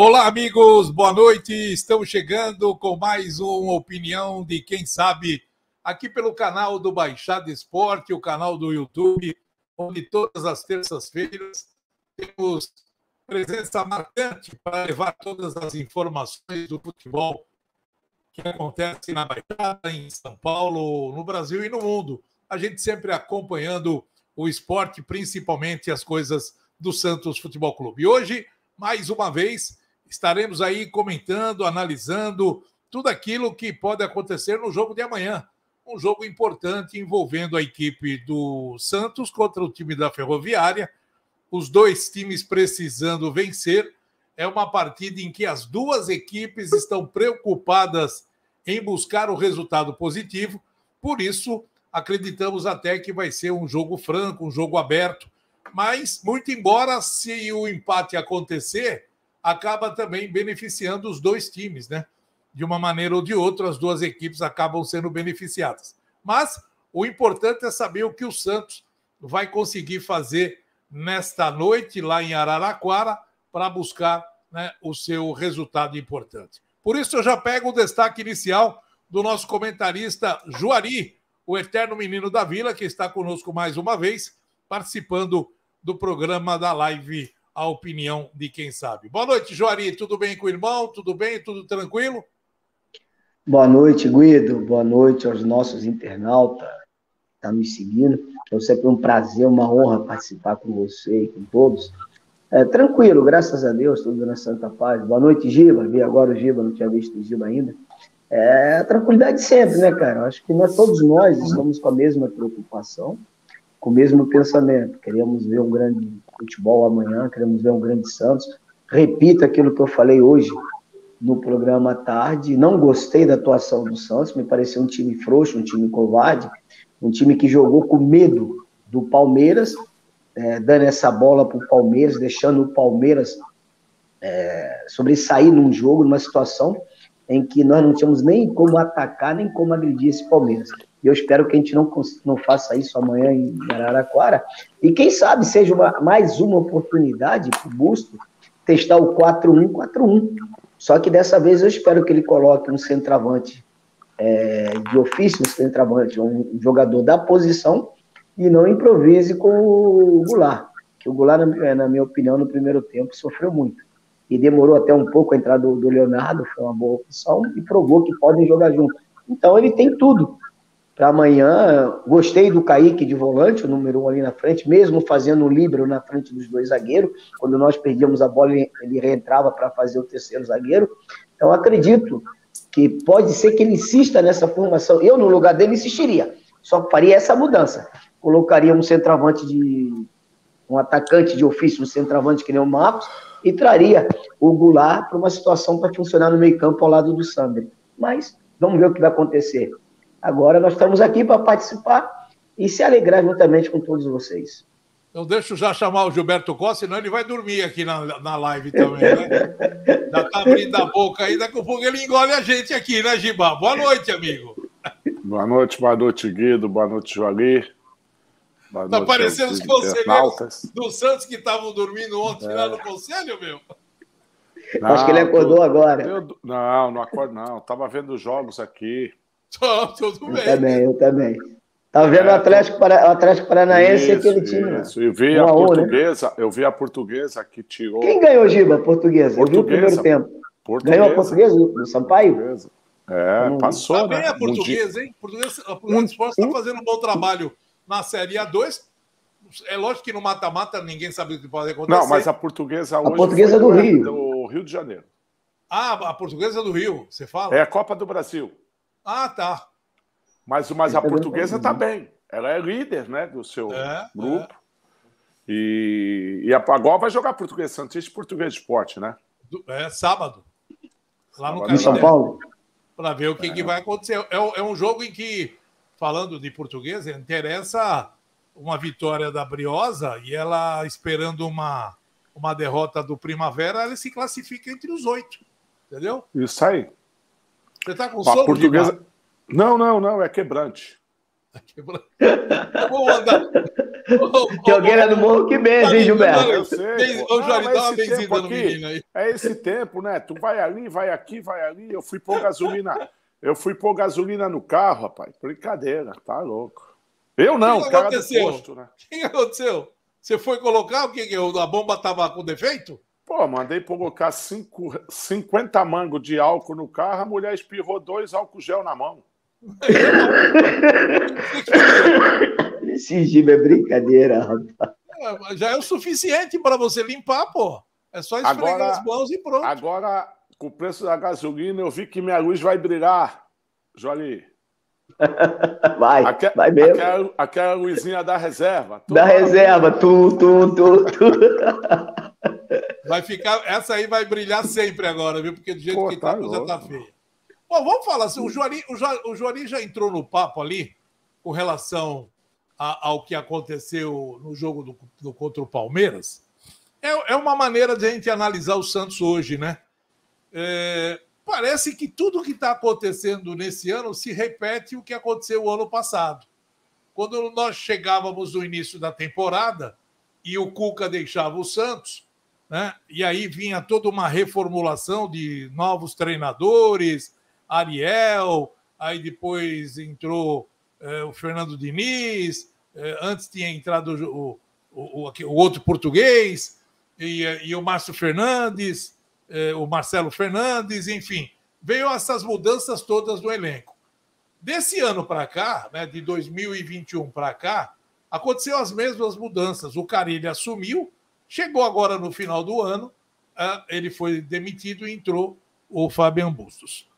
Olá, amigos, boa noite. Estamos chegando com mais uma opinião de quem sabe aqui pelo canal do Baixada Esporte, o canal do YouTube, onde todas as terças-feiras temos presença marcante para levar todas as informações do futebol que acontece na Baixada, em São Paulo, no Brasil e no mundo. A gente sempre acompanhando o esporte, principalmente as coisas do Santos Futebol Clube. Hoje, mais uma vez, estaremos aí comentando, analisando tudo aquilo que pode acontecer no jogo de amanhã. Um jogo importante envolvendo a equipe do Santos contra o time da Ferroviária. Os dois times precisando vencer. É uma partida em que as duas equipes estão preocupadas em buscar o resultado positivo. Por isso, acreditamos até que vai ser um jogo franco, um jogo aberto. Mas, muito embora, se o empate acontecer, acaba também beneficiando os dois times, né? De uma maneira ou de outra, as duas equipes acabam sendo beneficiadas. Mas o importante é saber o que o Santos vai conseguir fazer nesta noite lá em Araraquara para buscar né, o seu resultado importante. Por isso, eu já pego o destaque inicial do nosso comentarista Juari, o eterno menino da vila, que está conosco mais uma vez, participando do programa da live a opinião de quem sabe. Boa noite, Joari. Tudo bem com o irmão? Tudo bem? Tudo tranquilo? Boa noite, Guido. Boa noite aos nossos internautas que estão me seguindo. É sempre um prazer, uma honra participar com você e com todos. É, tranquilo, graças a Deus, tudo na Santa Paz. Boa noite, Giba. Vi agora o Giba, não tinha visto o Giba ainda. É tranquilidade sempre, né, cara? Acho que nós, todos nós estamos com a mesma preocupação, com o mesmo pensamento. Queremos ver um grande futebol amanhã, queremos ver um grande Santos. Repito aquilo que eu falei hoje no programa à tarde. Não gostei da atuação do Santos, me pareceu um time frouxo, um time covarde, um time que jogou com medo do Palmeiras, é, dando essa bola para o Palmeiras, deixando o Palmeiras é, sobressair num jogo, numa situação em que nós não tínhamos nem como atacar, nem como agredir esse Palmeiras. E eu espero que a gente não, não faça isso amanhã em Araraquara. E quem sabe seja uma, mais uma oportunidade para o Busto testar o 4-1-4-1. Só que dessa vez eu espero que ele coloque um centroavante é, de ofício, um centroavante, um jogador da posição, e não improvise com o Goulart. Que o Goulart, na minha opinião, no primeiro tempo sofreu muito. E demorou até um pouco a entrada do, do Leonardo, foi uma boa opção, e provou que podem jogar junto. Então ele tem tudo para amanhã. Gostei do Kaique de volante, o número um ali na frente, mesmo fazendo o líbero na frente dos dois zagueiros. Quando nós perdíamos a bola, ele reentrava para fazer o terceiro zagueiro. Então, acredito que pode ser que ele insista nessa formação. Eu, no lugar dele, insistiria. Só faria essa mudança. Colocaria um centroavante de. um atacante de ofício, um centroavante que nem o Marcos, e traria o Goulart para uma situação para funcionar no meio-campo ao lado do Sandro. Mas vamos ver o que vai acontecer. Agora nós estamos aqui para participar e se alegrar juntamente com todos vocês. Eu deixo já chamar o Gilberto Costa, senão ele vai dormir aqui na, na live também, né? já está abrindo a boca aí, daqui a pouco ele engole a gente aqui, né, Giba? Boa noite, amigo. Boa noite, boa noite, Guido, boa noite, Joali. Está parecendo os conselheiros do Santos que estavam dormindo ontem é. lá no conselho, meu? Não, Acho que ele acordou agora. Eu, não, não acordo, não. Estava vendo jogos aqui. Tô, tudo eu bem. Também, eu também. Tá vendo é, o Atlético, para, o Atlético Paranaense isso, e aquele time. Isso. Eu vi a, a portuguesa, né? eu vi a portuguesa que tirou. Quem ganhou, Giba, a portuguesa? portuguesa. Eu vi o primeiro tempo. Portuguesa. Ganhou a portuguesa do Sampaio? Portuguesa. É, passou. Tá bem né? a portuguesa, hein? Portuguesa, a Portuguesa um, Esporte está fazendo um bom trabalho na Série A2. É lógico que no mata-mata ninguém sabe o que pode acontecer. Não, mas a portuguesa hoje. A portuguesa do Rio. Do Rio de Janeiro. Ah, a portuguesa do Rio, você fala? É a Copa do Brasil. Ah, tá. Mas, mas a portuguesa está bem. Ela é líder né, do seu é, grupo. É. E, e agora vai jogar português Santista e português esporte, né? É sábado. Lá no Canadá. São Paulo. Para ver o que, é. que vai acontecer. É, é, um jogo em que, falando de português, interessa uma vitória da Briosa e ela esperando uma, uma derrota do Primavera, ela se classifica entre os oito. Entendeu? Isso aí. Você tá com sono, portuguesa... Não, não, não, é quebrante. É quebrante. Vou mandar. Que alguém era do Morro que benze, hein, Gilberto? Eu sei. Ô, Jorge, dá uma benzida no menino aí. É esse tempo, né? Tu vai ali, vai aqui, vai ali. Eu fui pôr gasolina. Eu fui pôr gasolina no carro, rapaz. Brincadeira, tá louco. Eu não, o cara aconteceu? do posto, né? O que aconteceu? Você foi colocar o que? A bomba tava com defeito? Pô, mandei colocar cinco, 50 mangos de álcool no carro, a mulher espirrou dois álcool gel na mão. Esse giba é brincadeira, rapaz. É, já é o suficiente para você limpar, pô. É só esfregar agora, as mãos e pronto. Agora, com o preço da gasolina, eu vi que minha luz vai brilhar, Joali. Vai, Aque, vai mesmo. Aquela, aquela luzinha da reserva. Da reserva, tu, tu, tu, tu. Vai ficar, essa aí vai brilhar sempre agora, viu? Porque do jeito Pô, que tá, a coisa tá feia. Bom, vamos falar assim, o Juari, o, Juari, já entrou no papo ali com relação a, ao que aconteceu no jogo do, do contra o Palmeiras. É, é, uma maneira de a gente analisar o Santos hoje, né? É, parece que tudo que está acontecendo nesse ano se repete o que aconteceu o ano passado. Quando nós chegávamos no início da temporada e o Cuca deixava o Santos, né? E aí vinha toda uma reformulação de novos treinadores, Ariel, aí depois entrou é, o Fernando Diniz, é, antes tinha entrado o, o, o, o outro português, e, e, o Márcio Fernandes, é, o Marcelo Fernandes, enfim, veio essas mudanças todas no elenco. Desse ano para cá, né, de 2021 para cá, aconteceu as mesmas mudanças. O Carilho assumiu, Chegou agora no final do ano, ele foi demitido e entrou o Fabian Bustos.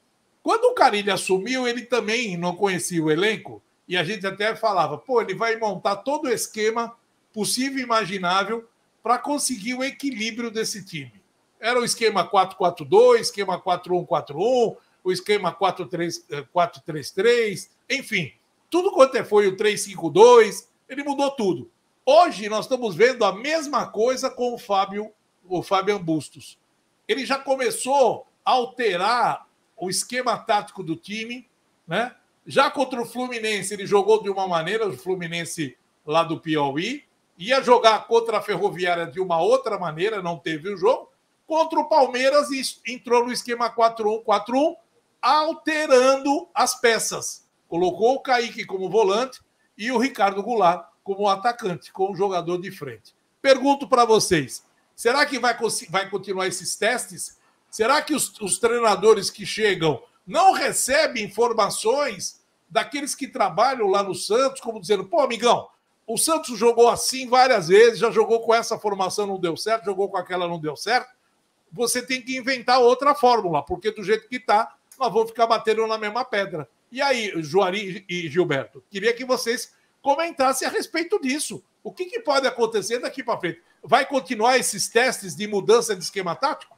Quando o Carilho assumiu, ele também não conhecia o elenco e a gente até falava, pô, ele vai montar todo o esquema possível e imaginável para conseguir o equilíbrio desse time. Era o esquema 4-4-2, esquema 4-1-4-1, o esquema 4-3-3, enfim, tudo quanto é foi o 3-5-2, ele mudou tudo. Hoje nós estamos vendo a mesma coisa com o Fábio, o Fábio Bustos. Ele já começou a alterar o esquema tático do time, né? Já contra o Fluminense, ele jogou de uma maneira, o Fluminense lá do Piauí, ia jogar contra a Ferroviária de uma outra maneira, não teve o jogo. Contra o Palmeiras, entrou no esquema 4-1-4-1, alterando as peças. Colocou o Kaique como volante e o Ricardo Goulart como atacante, como jogador de frente. Pergunto para vocês: será que vai, vai continuar esses testes? Será que os, os treinadores que chegam não recebem informações daqueles que trabalham lá no Santos, como dizendo, pô, amigão, o Santos jogou assim várias vezes, já jogou com essa formação, não deu certo, jogou com aquela, não deu certo. Você tem que inventar outra fórmula, porque do jeito que está, nós vamos ficar batendo na mesma pedra. E aí, Juari e Gilberto, queria que vocês comentasse a respeito disso. O que, que pode acontecer daqui para frente? Vai continuar esses testes de mudança de esquema tático?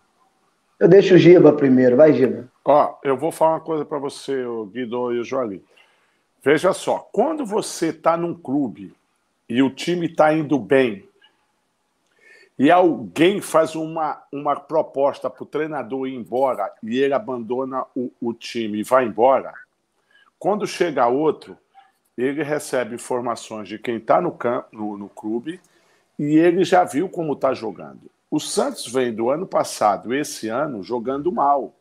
Eu deixo o Giba primeiro, vai, Giba. Ó, eu vou falar uma coisa para você, o Guido e o Joali. Veja só, quando você está num clube e o time está indo bem, e alguém faz uma, uma proposta para o treinador ir embora e ele abandona o, o time e vai embora, quando chega outro, ele recebe informações de quem está no, no, no clube e ele já viu como está jogando. O Santos vem do ano passado, esse ano, jogando mal,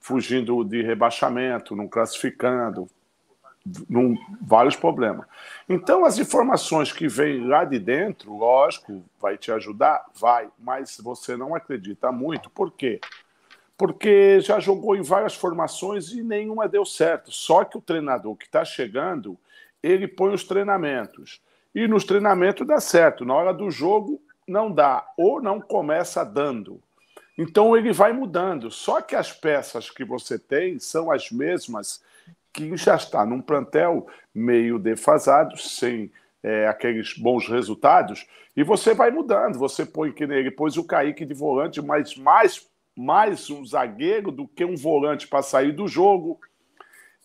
fugindo de rebaixamento, não classificando, num, vários problemas. Então, as informações que vêm lá de dentro, lógico, vai te ajudar? Vai, mas você não acredita muito. Por quê? porque já jogou em várias formações e nenhuma deu certo. Só que o treinador que está chegando, ele põe os treinamentos. E nos treinamentos dá certo. Na hora do jogo, não dá. Ou não começa dando. Então ele vai mudando. Só que as peças que você tem são as mesmas que já está num plantel meio defasado, sem é, aqueles bons resultados, e você vai mudando. Você põe que nele pôs o Kaique de volante, mas mais mais um zagueiro do que um volante para sair do jogo.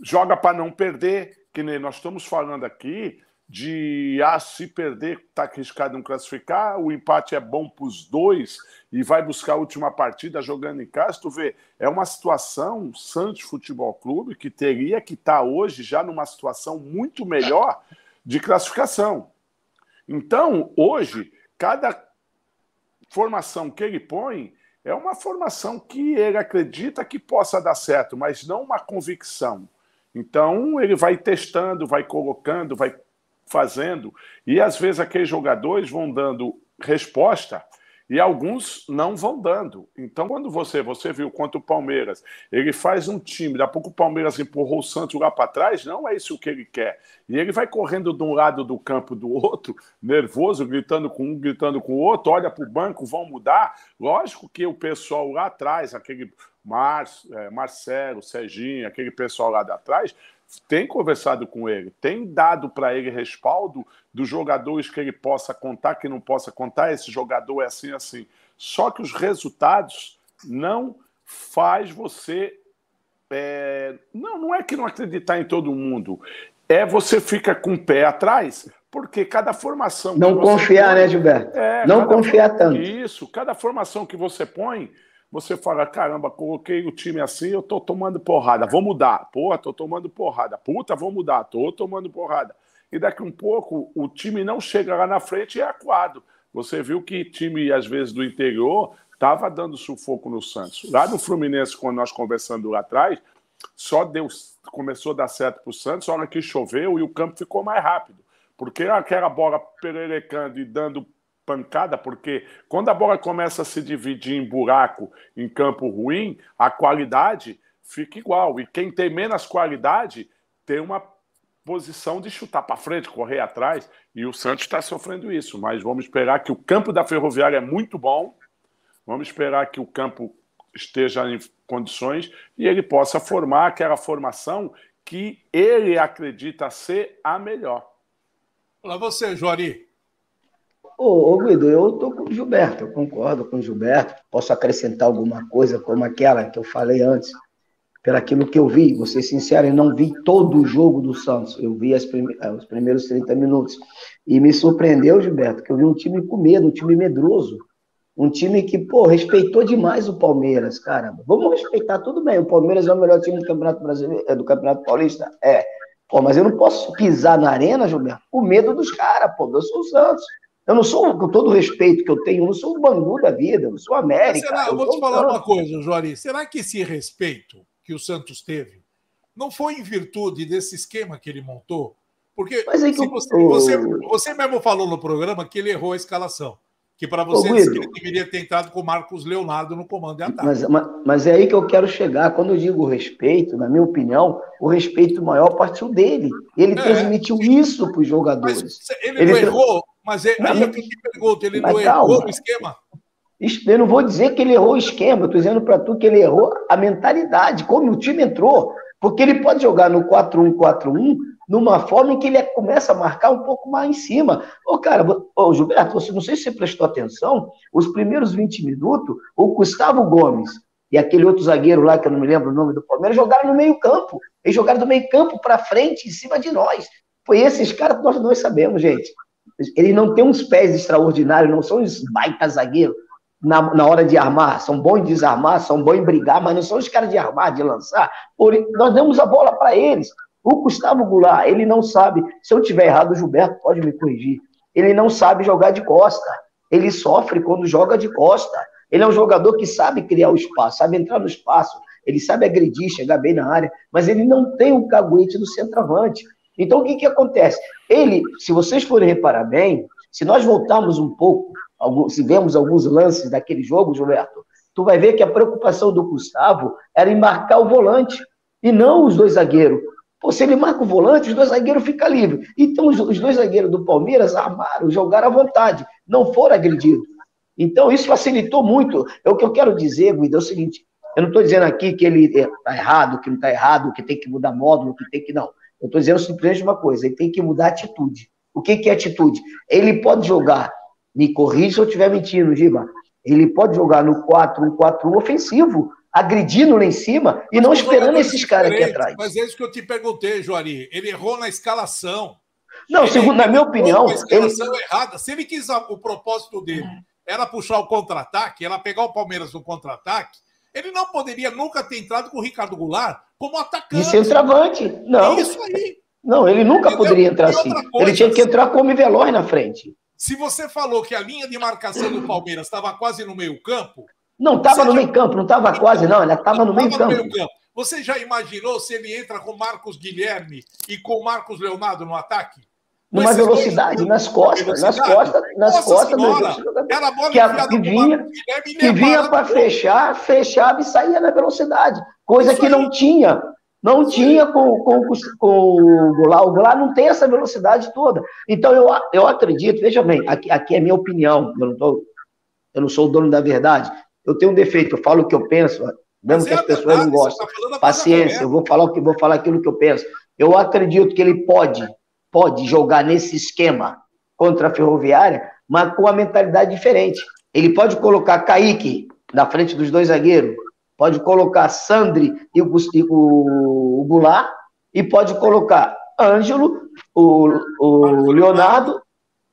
Joga para não perder, que nem nós estamos falando aqui de ah, se perder, está arriscado não classificar, o empate é bom para os dois e vai buscar a última partida jogando em casa. Tu vê, é uma situação, Santos Futebol Clube, que teria que estar tá hoje já numa situação muito melhor de classificação. Então, hoje, cada formação que ele põe é uma formação que ele acredita que possa dar certo, mas não uma convicção. Então, ele vai testando, vai colocando, vai fazendo, e às vezes aqueles jogadores vão dando resposta e alguns não vão dando. Então, quando você você viu contra o Palmeiras, ele faz um time, daqui a pouco o Palmeiras empurrou o Santos lá para trás, não é isso que ele quer. E ele vai correndo de um lado do campo do outro, nervoso, gritando com um, gritando com o outro, olha para o banco, vão mudar. Lógico que o pessoal lá atrás, aquele Mar, é, Marcelo, Serginho, aquele pessoal lá de atrás, tem conversado com ele, tem dado para ele respaldo dos jogadores que ele possa contar, que não possa contar, esse jogador é assim, assim. Só que os resultados não faz você. É... Não, não é que não acreditar em todo mundo. É você fica com o pé atrás, porque cada formação. Não confiar, põe, né, Gilberto? É, não confiar tanto. Isso, cada formação que você põe, você fala, caramba, coloquei o time assim, eu tô tomando porrada, vou mudar. Porra, tô tomando porrada. Puta, vou mudar, tô tomando porrada. E daqui um pouco o time não chega lá na frente e é acuado. Você viu que time, às vezes, do interior estava dando sufoco no Santos. Lá no Fluminense, quando nós conversando lá atrás, só deu, começou a dar certo para o Santos, a hora que choveu e o campo ficou mais rápido. Porque aquela bola pererecando e dando pancada, porque quando a bola começa a se dividir em buraco, em campo ruim, a qualidade fica igual. E quem tem menos qualidade tem uma posição de chutar para frente, correr atrás, e o Santos está sofrendo isso. Mas vamos esperar que o campo da Ferroviária é muito bom, vamos esperar que o campo esteja em condições e ele possa formar aquela formação que ele acredita ser a melhor. Olá, você, Jori. Ô, ô Guido, eu tô com o Gilberto, eu concordo com o Gilberto. Posso acrescentar alguma coisa como aquela que eu falei antes? Pelo aquilo que eu vi, vou ser sincero, eu não vi todo o jogo do Santos, eu vi prime eh, os primeiros 30 minutos. E me surpreendeu, Gilberto, que eu vi um time com medo, um time medroso. Um time que, pô, respeitou demais o Palmeiras, caramba. Vamos respeitar tudo bem. O Palmeiras é o melhor time do Campeonato Brasileiro, é, do Campeonato Paulista? É. Pô, mas eu não posso pisar na arena, Gilberto, com medo dos caras, pô. Eu sou o Santos. Eu não sou, com todo o respeito que eu tenho, eu não sou o Bangu da vida, eu não sou América. Será, eu, eu vou te falar uma coisa, Juari. Será que esse respeito que o Santos teve não foi em virtude desse esquema que ele montou? Porque é você, você, você, mesmo falou no programa que ele errou a escalação. Que para você Ô, ele deveria ter entrado com o Marcos Leonardo no comando de ataque. Mas, mas, mas, é aí que eu quero chegar. Quando eu digo respeito, na minha opinião, o respeito maior partiu dele. Ele é, transmitiu sim. isso para os jogadores. Mas ele, ele não errou mas é, aí eu te pergunto, ele não errou o esquema? Eu não vou dizer que ele errou o esquema, eu estou dizendo para tu que ele errou a mentalidade, como o time entrou. Porque ele pode jogar no 4-1-4-1 numa forma em que ele começa a marcar um pouco mais em cima. Ô, cara, ô, Gilberto, você, não sei se você prestou atenção, os primeiros 20 minutos, o Gustavo Gomes e aquele outro zagueiro lá, que eu não me lembro o nome do Palmeiras, jogaram no meio-campo. Eles jogaram do meio-campo para frente, em cima de nós. Foi esses caras que nós não sabemos, gente. Eles não têm uns pés extraordinários, não são os baita zagueiros na, na hora de armar. São bons em desarmar, são bons em brigar, mas não são os caras de armar, de lançar. Por, nós damos a bola para eles. O Gustavo Goulart, ele não sabe. Se eu tiver errado, o Gilberto pode me corrigir. Ele não sabe jogar de costa. Ele sofre quando joga de costa. Ele é um jogador que sabe criar o espaço, sabe entrar no espaço, ele sabe agredir, chegar bem na área, mas ele não tem o caguete do centroavante. Então, o que, que acontece? Ele, se vocês forem reparar bem, se nós voltarmos um pouco, se vemos alguns lances daquele jogo, Gilberto, tu vai ver que a preocupação do Gustavo era em marcar o volante e não os dois zagueiros. Pô, se ele marca o volante, os dois zagueiros ficam livres. Então, os, dois zagueiros do Palmeiras armaram, jogaram à vontade, não foram agredidos. Então, isso facilitou muito. É o que eu quero dizer, Guido, é o seguinte: eu não estou dizendo aqui que ele está errado, que não está errado, que tem que mudar módulo, que tem que. Não. Eu estou dizendo simplesmente uma coisa: ele tem que mudar a atitude. O que, que é atitude? Ele pode jogar, me corrija se eu estiver mentindo, Giba. Ele pode jogar no 4-1-4-1 ofensivo, agredindo lá em cima e não esperando esses caras aqui atrás. Mas é isso que eu te perguntei, Joari. Ele errou na escalação. Não, ele, segundo, na minha opinião. A ele... errada. Se ele quis o propósito dele era puxar o contra-ataque, era pegar o Palmeiras no contra-ataque, ele não poderia nunca ter entrado com o Ricardo Goulart como atacante. De centroavante. Não. É isso aí. Não, ele nunca Entendeu? poderia entrar assim. Coisa, ele tinha que entrar como Veloz na frente. Se você falou que a linha de marcação do Palmeiras estava quase no meio-campo. Não estava no já... meio-campo, não estava quase, não. Ela estava no meio-campo. Meio você já imaginou se ele entra com Marcos Guilherme e com Marcos Leonardo no ataque? Numa velocidade, dois... nas costas, nas costas, nas costas. Bola que, a, que vinha, que vinha para fechar, fechava e saía na velocidade. Coisa Isso que aí. não tinha não tinha com, com, com o Goulart. O Goulart não tem essa velocidade toda. Então, eu, eu acredito, veja bem, aqui, aqui é minha opinião, eu não, tô, eu não sou o dono da verdade. Eu tenho um defeito, eu falo o que eu penso, mesmo Mas que é as pessoas verdade, não gostem. Tá Paciência, eu vou falar o que vou falar aquilo que eu penso. Eu acredito que ele pode, pode jogar nesse esquema contra a Ferroviária, mas com uma mentalidade diferente. Ele pode colocar Kaique na frente dos dois zagueiros, Pode colocar Sandri e o, o, o Goulart, e pode colocar Ângelo, o, o Leonardo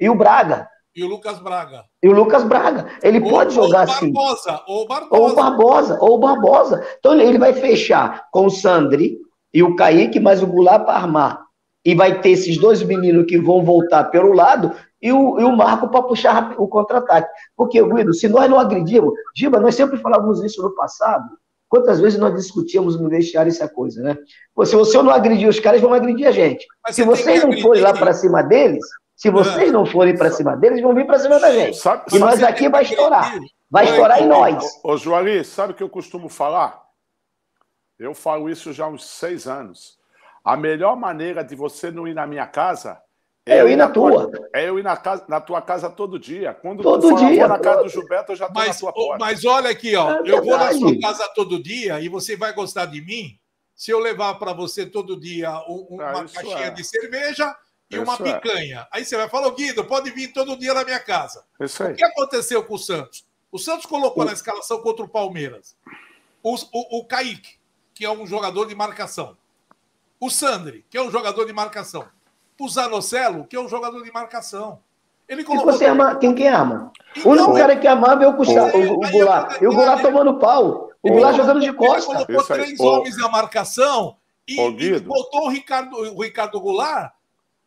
e o Braga. E o Lucas Braga. E o Lucas Braga. Ele ou, pode jogar assim. Barbosa, ou Barbosa. Ou Barbosa, ou Barbosa. Então ele vai fechar com o Sandri e o Kaique, mas o Goulart para armar. E vai ter esses dois meninos que vão voltar pelo lado e o, e o Marco para puxar o contra-ataque. Porque, Guido, se nós não agredimos, Giba, nós sempre falávamos isso no passado. Quantas vezes nós discutíamos no vestiário essa coisa, né? Pô, se você não agredir os caras, vão agredir a gente. Mas se vocês não forem lá para cima deles, se vocês não forem para cima deles, vão vir para cima da gente. Sabe, e nós aqui vai estourar. Vai estourar em nós. Ô, Joali, sabe o que eu costumo falar? Eu falo isso já há uns seis anos. A melhor maneira de você não ir na minha casa é eu ir na, tua. É eu ir na, casa, na tua casa todo dia. Quando todo tu dia, na casa do Gilberto, eu já tô mas, na tua porta. Mas olha aqui, ó. É eu vou na sua casa todo dia e você vai gostar de mim se eu levar para você todo dia um, uma ah, caixinha é. de cerveja e isso uma é. picanha. É. Aí você vai falar, Guido, pode vir todo dia na minha casa. Isso aí. O que aconteceu com o Santos? O Santos colocou o... na escalação contra o Palmeiras o, o, o Kaique, que é um jogador de marcação. O Sandri, que é um jogador de marcação o Zanocelo, que é um jogador de marcação. Ele colocou. E você ama quem que ama? Então, o único cara que amava é o, Gustavo, o, o Goulart. E o Goulart tomando pau. O Goulart jogando de costa. Ele colocou três homens na marcação e, e botou o Ricardo, o Ricardo Goulart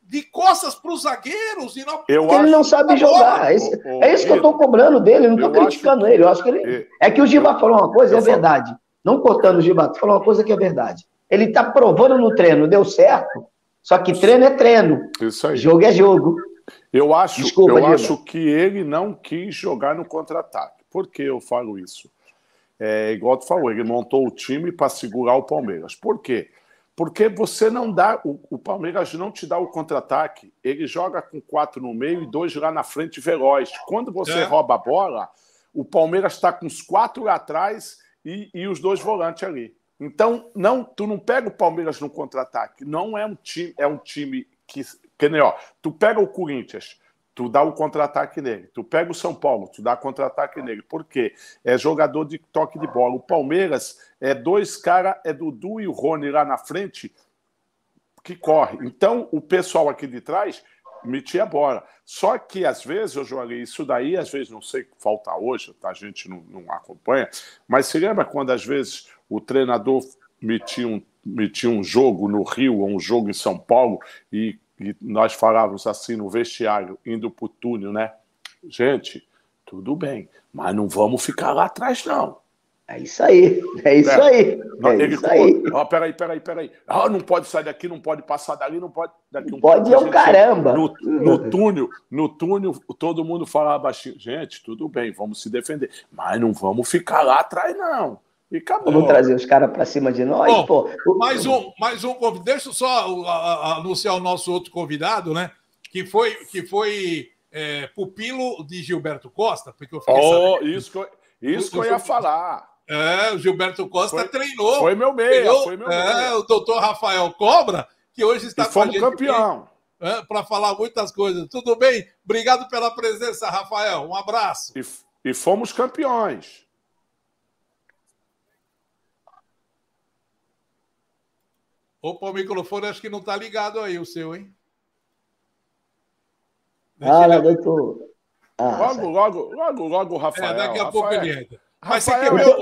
de costas para os zagueiros. E não... Eu ele não sabe jogar. É, é isso que eu estou cobrando dele, não estou criticando ele. Eu acho que ele. É que o Giba falou uma coisa, é verdade. Não cortando o Giba, falou uma coisa que é verdade. Ele está provando no treino, deu certo. Só que treino é treino. Isso aí. Jogo é jogo. Eu acho, Desculpa, eu acho que ele não quis jogar no contra-ataque. Por que eu falo isso? É, igual tu falou, ele montou o time para segurar o Palmeiras. Por quê? Porque você não dá, o, o Palmeiras não te dá o contra-ataque. Ele joga com quatro no meio e dois lá na frente veloz. Quando você é. rouba a bola, o Palmeiras está com os quatro lá atrás e, e os dois volantes ali. Então, não, tu não pega o Palmeiras no contra-ataque. Não é um time, é um time que, que nem, ó, tu pega o Corinthians, tu dá o contra-ataque nele. Tu pega o São Paulo, tu dá contra-ataque nele. Por quê? É jogador de toque de bola. O Palmeiras é dois caras, é Dudu e o Rony lá na frente que corre. Então, o pessoal aqui de trás metia a bola. Só que, às vezes, eu joguei isso daí, às vezes, não sei, falta hoje, tá? a gente não, não acompanha, mas se lembra quando, às vezes, o treinador metia um, metia um jogo no Rio ou um jogo em São Paulo e, e nós falávamos assim no vestiário, indo para o túnel, né? Gente, tudo bem, mas não vamos ficar lá atrás, não. É isso aí, é isso é. aí. Não, é ele, isso aí. Ó, peraí, peraí, peraí. Ah, não pode sair daqui, não pode passar dali, não pode. Daqui um pode é o caramba. No, no, túnel, no túnel, todo mundo falava baixinho. Gente, tudo bem, vamos se defender. Mas não vamos ficar lá atrás, não. E acabou. Vamos trazer os caras para cima de nós, Bom, pô. Mais um, mais um Deixa eu só anunciar o nosso outro convidado, né? Que foi, que foi é, pupilo de Gilberto Costa, porque eu fiquei oh, sabendo. Isso que eu, isso que eu ia falar. É, o Gilberto Costa foi, treinou. Foi meu meia, foi meu é, o doutor Rafael Cobra, que hoje está e com a gente campeão. É, para falar muitas coisas. Tudo bem? Obrigado pela presença, Rafael. Um abraço. E, e fomos campeões. Opa, o microfone acho que não está ligado aí, o seu, hein? Fala, doutor. Ah, logo, logo, logo, logo, Rafael. É, daqui a Rafael. pouco ele entra. Mas você quer ver,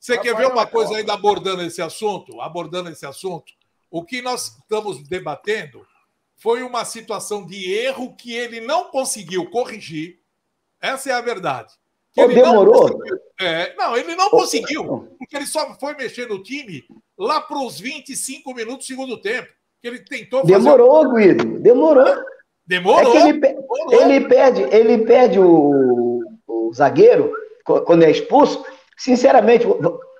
você quer ver uma coisa ainda abordando esse assunto? Abordando esse assunto? O que nós estamos debatendo foi uma situação de erro que ele não conseguiu corrigir. Essa é a verdade. Que ele demorou? Não, é, não, ele não conseguiu, porque ele só foi mexer no time lá para os 25 minutos do segundo tempo. Que ele tentou fazer... Demorou, Guido, demorou. Demorou. É ele, demorou. ele pede, ele pede o, o zagueiro, quando é expulso, sinceramente,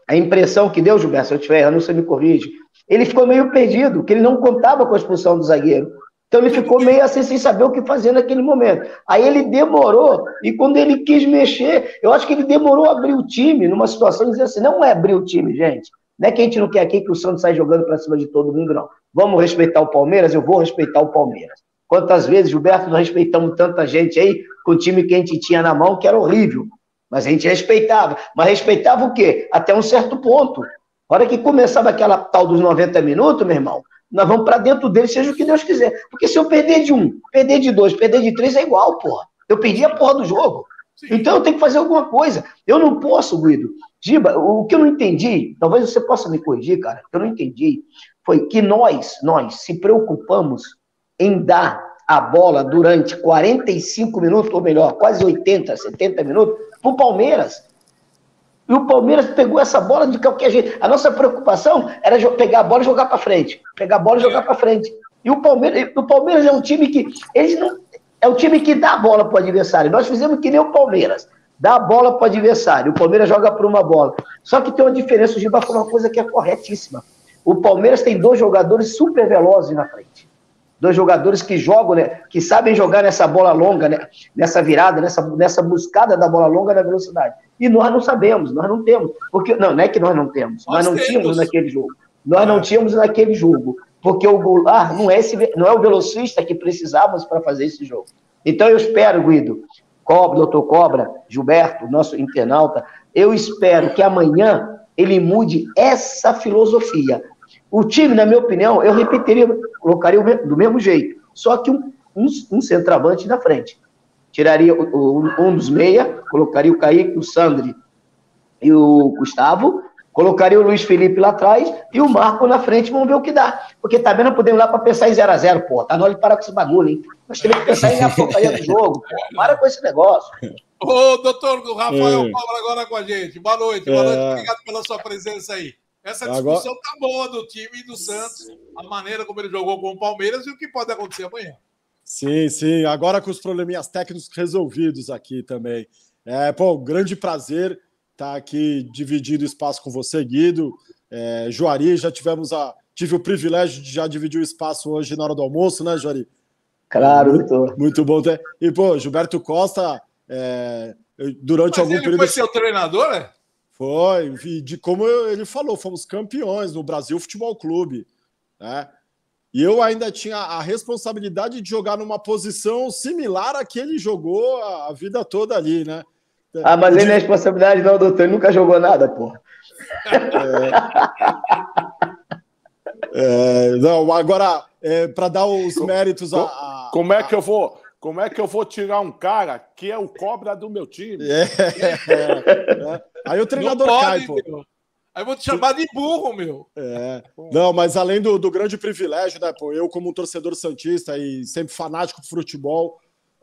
a impressão que deu, Gilberto, se eu estiver errando, você me corrige, ele ficou meio perdido, que ele não contava com a expulsão do zagueiro. Então ele ficou meio assim sem saber o que fazer naquele momento. Aí ele demorou, e quando ele quis mexer, eu acho que ele demorou a abrir o time numa situação dizer assim: não é abrir o time, gente. Não é que a gente não quer aqui que o Santos saia jogando para cima de todo mundo, não. Vamos respeitar o Palmeiras, eu vou respeitar o Palmeiras. Quantas vezes, Gilberto, nós respeitamos tanta gente aí com o time que a gente tinha na mão, que era horrível. Mas a gente respeitava. Mas respeitava o quê? Até um certo ponto. A hora que começava aquela tal dos 90 minutos, meu irmão, nós vamos para dentro dele, seja o que Deus quiser. Porque se eu perder de um, perder de dois, perder de três, é igual, porra. Eu perdi a porra do jogo. Sim. Então eu tenho que fazer alguma coisa. Eu não posso, Guido. Giba, o que eu não entendi, talvez você possa me corrigir, cara, o que eu não entendi foi que nós, nós se preocupamos em dar a bola durante 45 minutos, ou melhor, quase 80, 70 minutos, para o Palmeiras. E o Palmeiras pegou essa bola de qualquer jeito. A nossa preocupação era pegar a bola e jogar para frente. Pegar a bola e jogar para frente. E o Palmeiras, o Palmeiras é um time que. Eles não, é o time que dá a bola para o adversário. Nós fizemos que nem o Palmeiras. Dá a bola para o adversário. O Palmeiras joga por uma bola. Só que tem uma diferença. O Giba falou uma coisa que é corretíssima. O Palmeiras tem dois jogadores super velozes na frente. Dois jogadores que jogam, né, que sabem jogar nessa bola longa, né, nessa virada, nessa, nessa buscada da bola longa na velocidade. E nós não sabemos, nós não temos. Porque, não, não é que nós não temos, nós, nós não temos. tínhamos naquele jogo. Nós não tínhamos naquele jogo. Porque o Goulart não é, esse, não é o velocista que precisávamos para fazer esse jogo. Então eu espero, Guido, Cobra, doutor Cobra, Gilberto, nosso internauta, eu espero que amanhã ele mude essa filosofia. O time, na minha opinião, eu repetiria, colocaria do mesmo jeito, só que um, um, um centroavante na frente. Tiraria o, o, um dos meia, colocaria o Kaique, o Sandri e o Gustavo, colocaria o Luiz Felipe lá atrás e o Marco na frente, vamos ver o que dá. Porque também não podemos ir lá para pensar em 0x0, pô. Tá na hora de parar com esse bagulho, hein? Nós temos que pensar em a porcaria do jogo, pô. Para com esse negócio. Ô, doutor Rafael é. Paulo agora com a gente. Boa noite, boa noite. É. Obrigado pela sua presença aí. Essa discussão Agora... tá boa do time do Santos, a maneira como ele jogou com o Palmeiras e o que pode acontecer amanhã. Sim, sim. Agora com os probleminhas técnicos resolvidos aqui também. É, pô, grande prazer estar tá aqui dividindo espaço com você, Guido. É, Juari, já tivemos a. Tive o privilégio de já dividir o espaço hoje na hora do almoço, né, Juari? Claro, muito, muito bom ter. E, pô, Gilberto Costa, é, durante Mas algum ele período. Foi seu treinador, né? Foi, de como ele falou, fomos campeões no Brasil Futebol Clube, né? E eu ainda tinha a responsabilidade de jogar numa posição similar à que ele jogou a, vida toda ali, né? Ah, mas ele não é responsabilidade não, doutor, ele nunca jogou nada, porra. É... É, não, agora, é, para dar os méritos a, a, Como é que eu vou como é que eu vou tirar um cara que é o cobra do meu time? É, é, Aí o treinador pode, cai, pô. Meu. Aí eu vou te chamar de burro, meu. É. Não, mas além do, do, grande privilégio, né, pô, eu como um torcedor santista e sempre fanático do futebol,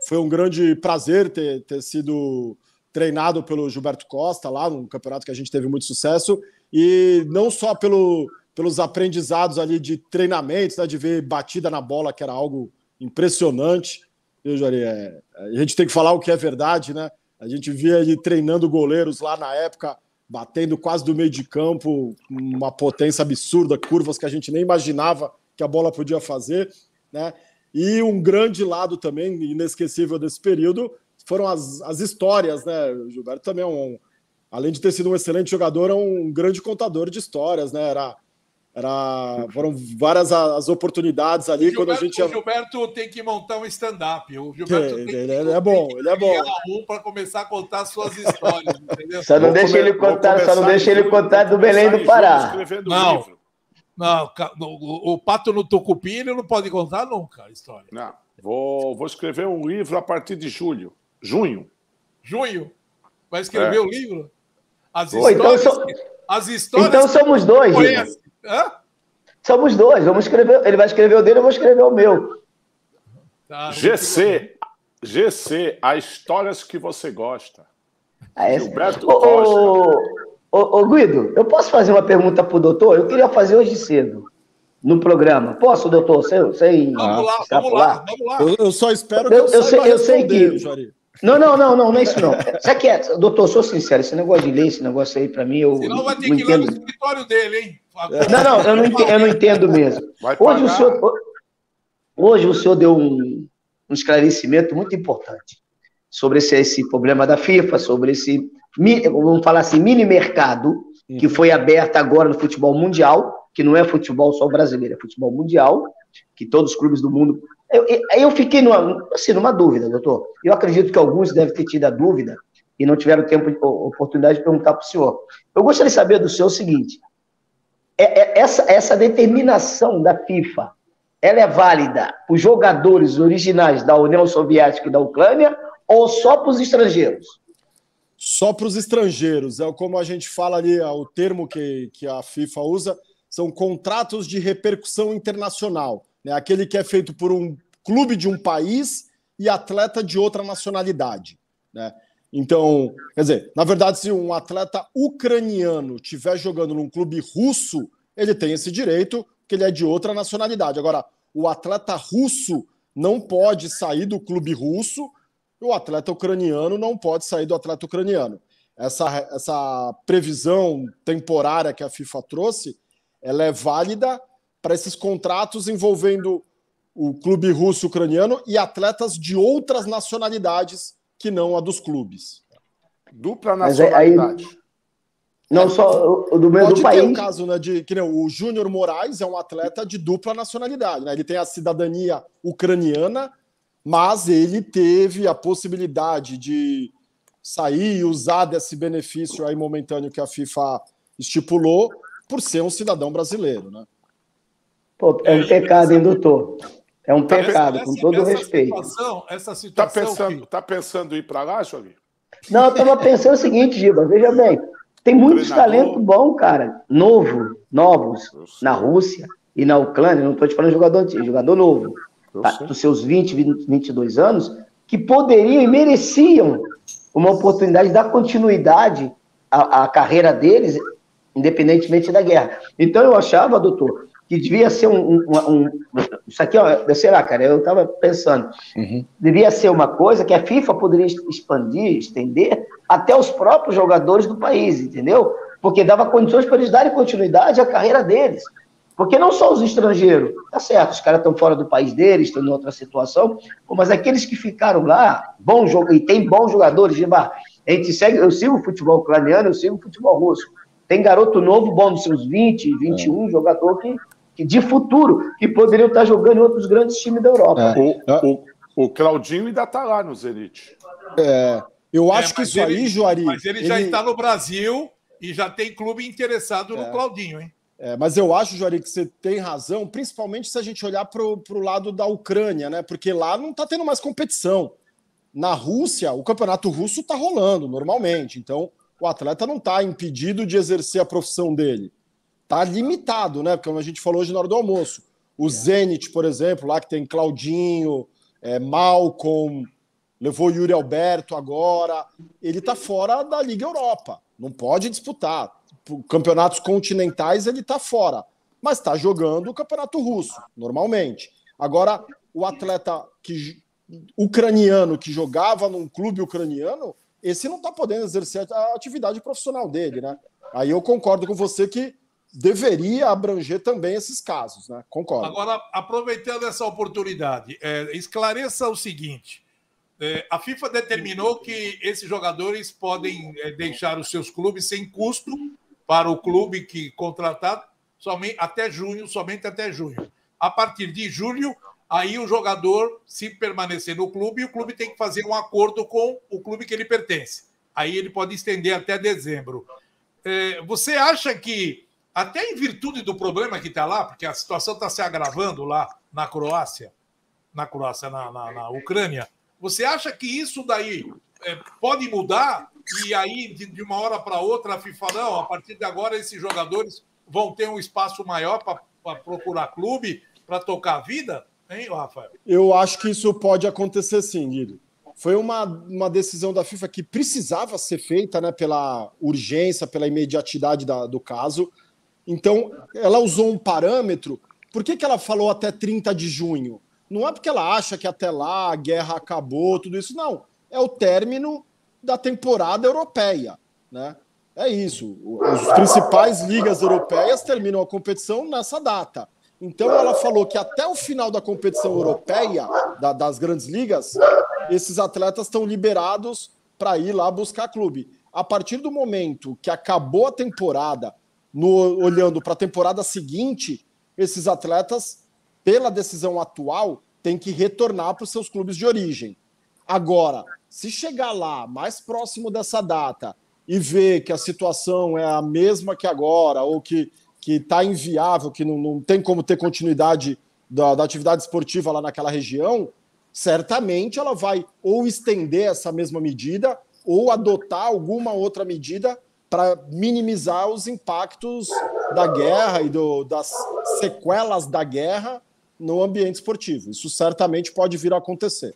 foi um grande prazer ter, ter sido treinado pelo Gilberto Costa lá, num campeonato que a gente teve muito sucesso, e não só pelo, pelos aprendizados ali de treinamentos, né, de ver batida na bola, que era algo impressionante, Viu, Jari? É, a gente tem que falar o que é verdade, né? A gente via ele treinando goleiros lá na época, batendo quase do meio de campo, uma potência absurda, curvas que a gente nem imaginava que a bola podia fazer, né? E um grande lado também, inesquecível desse período, foram as, as histórias, né? O Gilberto também é um, além de ter sido um excelente jogador, é um grande contador de histórias, né? Era era, foram várias as oportunidades ali Gilberto, quando a gente. O Gilberto tem que montar um stand-up. O Gilberto é, ele, ele é bom, ele é bom. Um para começar a contar suas histórias, entendeu? Só não deixa ele contar, só não deixa ele contar do Belém do Pará. Não. Não, o, o pato no tucupi ele não pode contar nunca a história. Não. Vou, vou escrever um livro a partir de julho. Junho. Junho? Vai escrever É. o livro? As Pô, então histórias. so- que- As histórias. Então que somos dois, conhece. Hã? Somos dois. Vamos escrever. Ele vai escrever o dele, eu vou escrever o meu. Tá, GC, GC, as histórias que você gosta. Ah, é- Gilberto Ô, ô, ô, ô, Guido, eu posso fazer uma pergunta pro doutor? Eu queria fazer hoje cedo, no programa. Posso, doutor? Sem, sem Vamos lá, vamos lá, vamos lá. Eu, eu só espero que Eu- eu, eu saiba sei- eu sei que-. Não, não, não, não, não é isso não. Sabe que é, doutor, sou sincero, esse negócio de lei, esse negócio aí, pra mim, eu Senão vai ter não que ir lá no entendo. escritório dele, hein? Não, não, eu não entendo, eu não entendo mesmo. Hoje o senhor, hoje o senhor deu um, um esclarecimento muito importante sobre esse, esse problema da FIFA, sobre esse, vamos falar assim, mini mercado que foi aberto agora no futebol mundial, que não é futebol só brasileiro, é futebol mundial, que todos os clubes do mundo. Eu- eu- fiquei numa, assim, numa dúvida, doutor. Eu acredito que alguns devem ter tido a dúvida e não tiveram tempo, oportunidade de perguntar para o senhor. Eu gostaria de saber do senhor o seguinte: é- é- essa, essa determinação da FIFA, ela é válida para os jogadores originais da União Soviética e da Ucrânia ou só para os estrangeiros? Só para os estrangeiros. É como a gente fala ali, é o termo que, que a FIFA usa, são contratos de repercussão internacional. Né? Aquele que é feito por um clube de um país e atleta de outra nacionalidade. Né? Então, quer dizer, na verdade, se um atleta ucraniano estiver jogando num clube russo, ele tem esse direito, porque ele é de outra nacionalidade. Agora, o atleta russo não pode sair do clube russo o atleta ucraniano não pode sair do atleta ucraniano. Essa, essa previsão temporária que a FIFA trouxe, ela é válida para esses contratos envolvendo o clube russo ucraniano e atletas de outras nacionalidades que não a dos clubes. Dupla aí- nacionalidade. Não só o- o do mesmo Pode ter país. o caso né, de que nem o Júnior Moraes é um atleta de dupla nacionalidade. Né? Ele tem a cidadania ucraniana, mas ele teve a possibilidade de sair e usar desse benefício aí momentâneo que a FIFA estipulou por ser um cidadão brasileiro. Né? Pô, é um pecado, hein, doutor? É um Tá pecado, com todo essa respeito. Situação, essa Tá situação pensando, que- tá pensando em ir para lá, Jolie? Não, eu estava pensando o seguinte, Giba, veja bem, tem muitos Treinador. talentos bons, cara, novo, novos, na Rússia e na Ucrânia, não estou te falando de jogador antigo, jogador novo, tá, dos seus 20, 20, 22 anos, que poderiam e mereciam uma oportunidade de dar continuidade à, à carreira deles, independentemente da guerra. Então eu achava, doutor, que devia ser um. um- um- isso aqui, ó, sei lá, cara, eu estava pensando, devia ser uma coisa que a FIFA poderia expandir, estender até os próprios jogadores do país, entendeu? Porque dava condições para eles darem continuidade à carreira deles. Porque não só os estrangeiros, tá certo, os caras estão fora do país deles, estão em outra situação, mas aqueles que ficaram lá, bons jogo e tem bons jogadores, Gilmar, a gente segue, eu sigo o futebol ucraniano, eu sigo o futebol russo. Tem garoto novo, bom nos seus 20, 21, jogador que, que de futuro, que poderiam estar jogando em outros grandes times da Europa. O, o, o Claudinho ainda tá lá no Zenit. É, eu É, acho que mas isso ele- aí, Juari. Mas ele, já ele- está no Brasil e já tem clube interessado no É. Claudinho, hein? É, mas eu acho, Juari, que você tem razão, principalmente se a gente olhar para o lado da Ucrânia, né? Porque lá não está tendo mais competição. Na Rússia, o campeonato russo está rolando normalmente. Então, o atleta não está impedido de exercer a profissão dele. Está limitado, né? Porque como a gente falou hoje na hora do almoço. O Zenit, por exemplo, lá que tem Claudinho, é, Malcolm, levou Yuri Alberto agora. Ele está fora da Liga Europa. Não pode disputar campeonatos continentais ele está fora, mas está jogando o campeonato russo, normalmente. Agora, o atleta que, ucraniano que jogava num clube ucraniano, esse não está podendo exercer a atividade profissional dele, né? Aí eu concordo com você que deveria abranger também esses casos, né? Concordo. Agora, aproveitando essa oportunidade, é, esclareça o seguinte: é, a FIFA determinou que esses jogadores podem é, deixar os seus clubes sem custo para o clube que contratar somente até junho, somente até junho. A partir de julho, aí o jogador, se permanecer no clube, o clube tem que fazer um acordo com o clube que ele pertence. Aí ele pode estender até dezembro. É, você acha que, até em virtude do problema que está lá, porque a situação está se agravando lá na Croácia, na Croácia, na, na, na Ucrânia. Você acha que isso daí é, pode mudar e aí, de, de uma hora para outra, a FIFA, não, a partir de agora, esses jogadores vão ter um espaço maior para procurar clube, para tocar a vida? Hein, Rafael? Eu acho que isso pode acontecer sim, Guido. Foi uma, uma decisão da FIFA que precisava ser feita né, pela urgência, pela imediatidade da, do caso. Então, ela usou um parâmetro. Por que, que ela falou até 30 de junho? Não é porque ela acha que até lá a guerra acabou, tudo isso. Não. É o término da temporada europeia. Né? É isso. As principais ligas europeias terminam a competição nessa data. Então ela falou que até o final da competição europeia, da, das grandes ligas, esses atletas estão liberados para ir lá buscar clube. A partir do momento que acabou a temporada, no, olhando para a temporada seguinte, esses atletas, pela decisão atual, têm que retornar para os seus clubes de origem. Agora, se chegar lá, mais próximo dessa data, e ver que a situação é a mesma que agora, ou que está inviável, que não, não tem como ter continuidade da, da atividade esportiva lá naquela região, certamente ela vai ou estender essa mesma medida ou adotar alguma outra medida para minimizar os impactos da guerra e do, das sequelas da guerra no ambiente esportivo. Isso certamente pode vir a acontecer.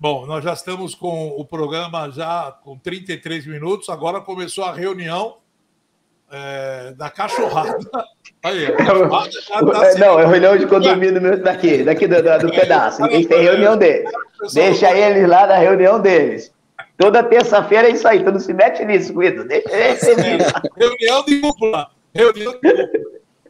Bom, nós já estamos com o programa já com 33 minutos. Agora começou a reunião é, da cachorrada. Aí, a cachorrada tá é, não, é reunião de condomínio daqui, daqui do, do, do pedaço. Tem reunião deles. Deixa eles lá na reunião deles. Toda terça-feira é isso aí, tu não se mete nisso, Guido. Deixa Reunião de cúpula. Reunião de cúpula.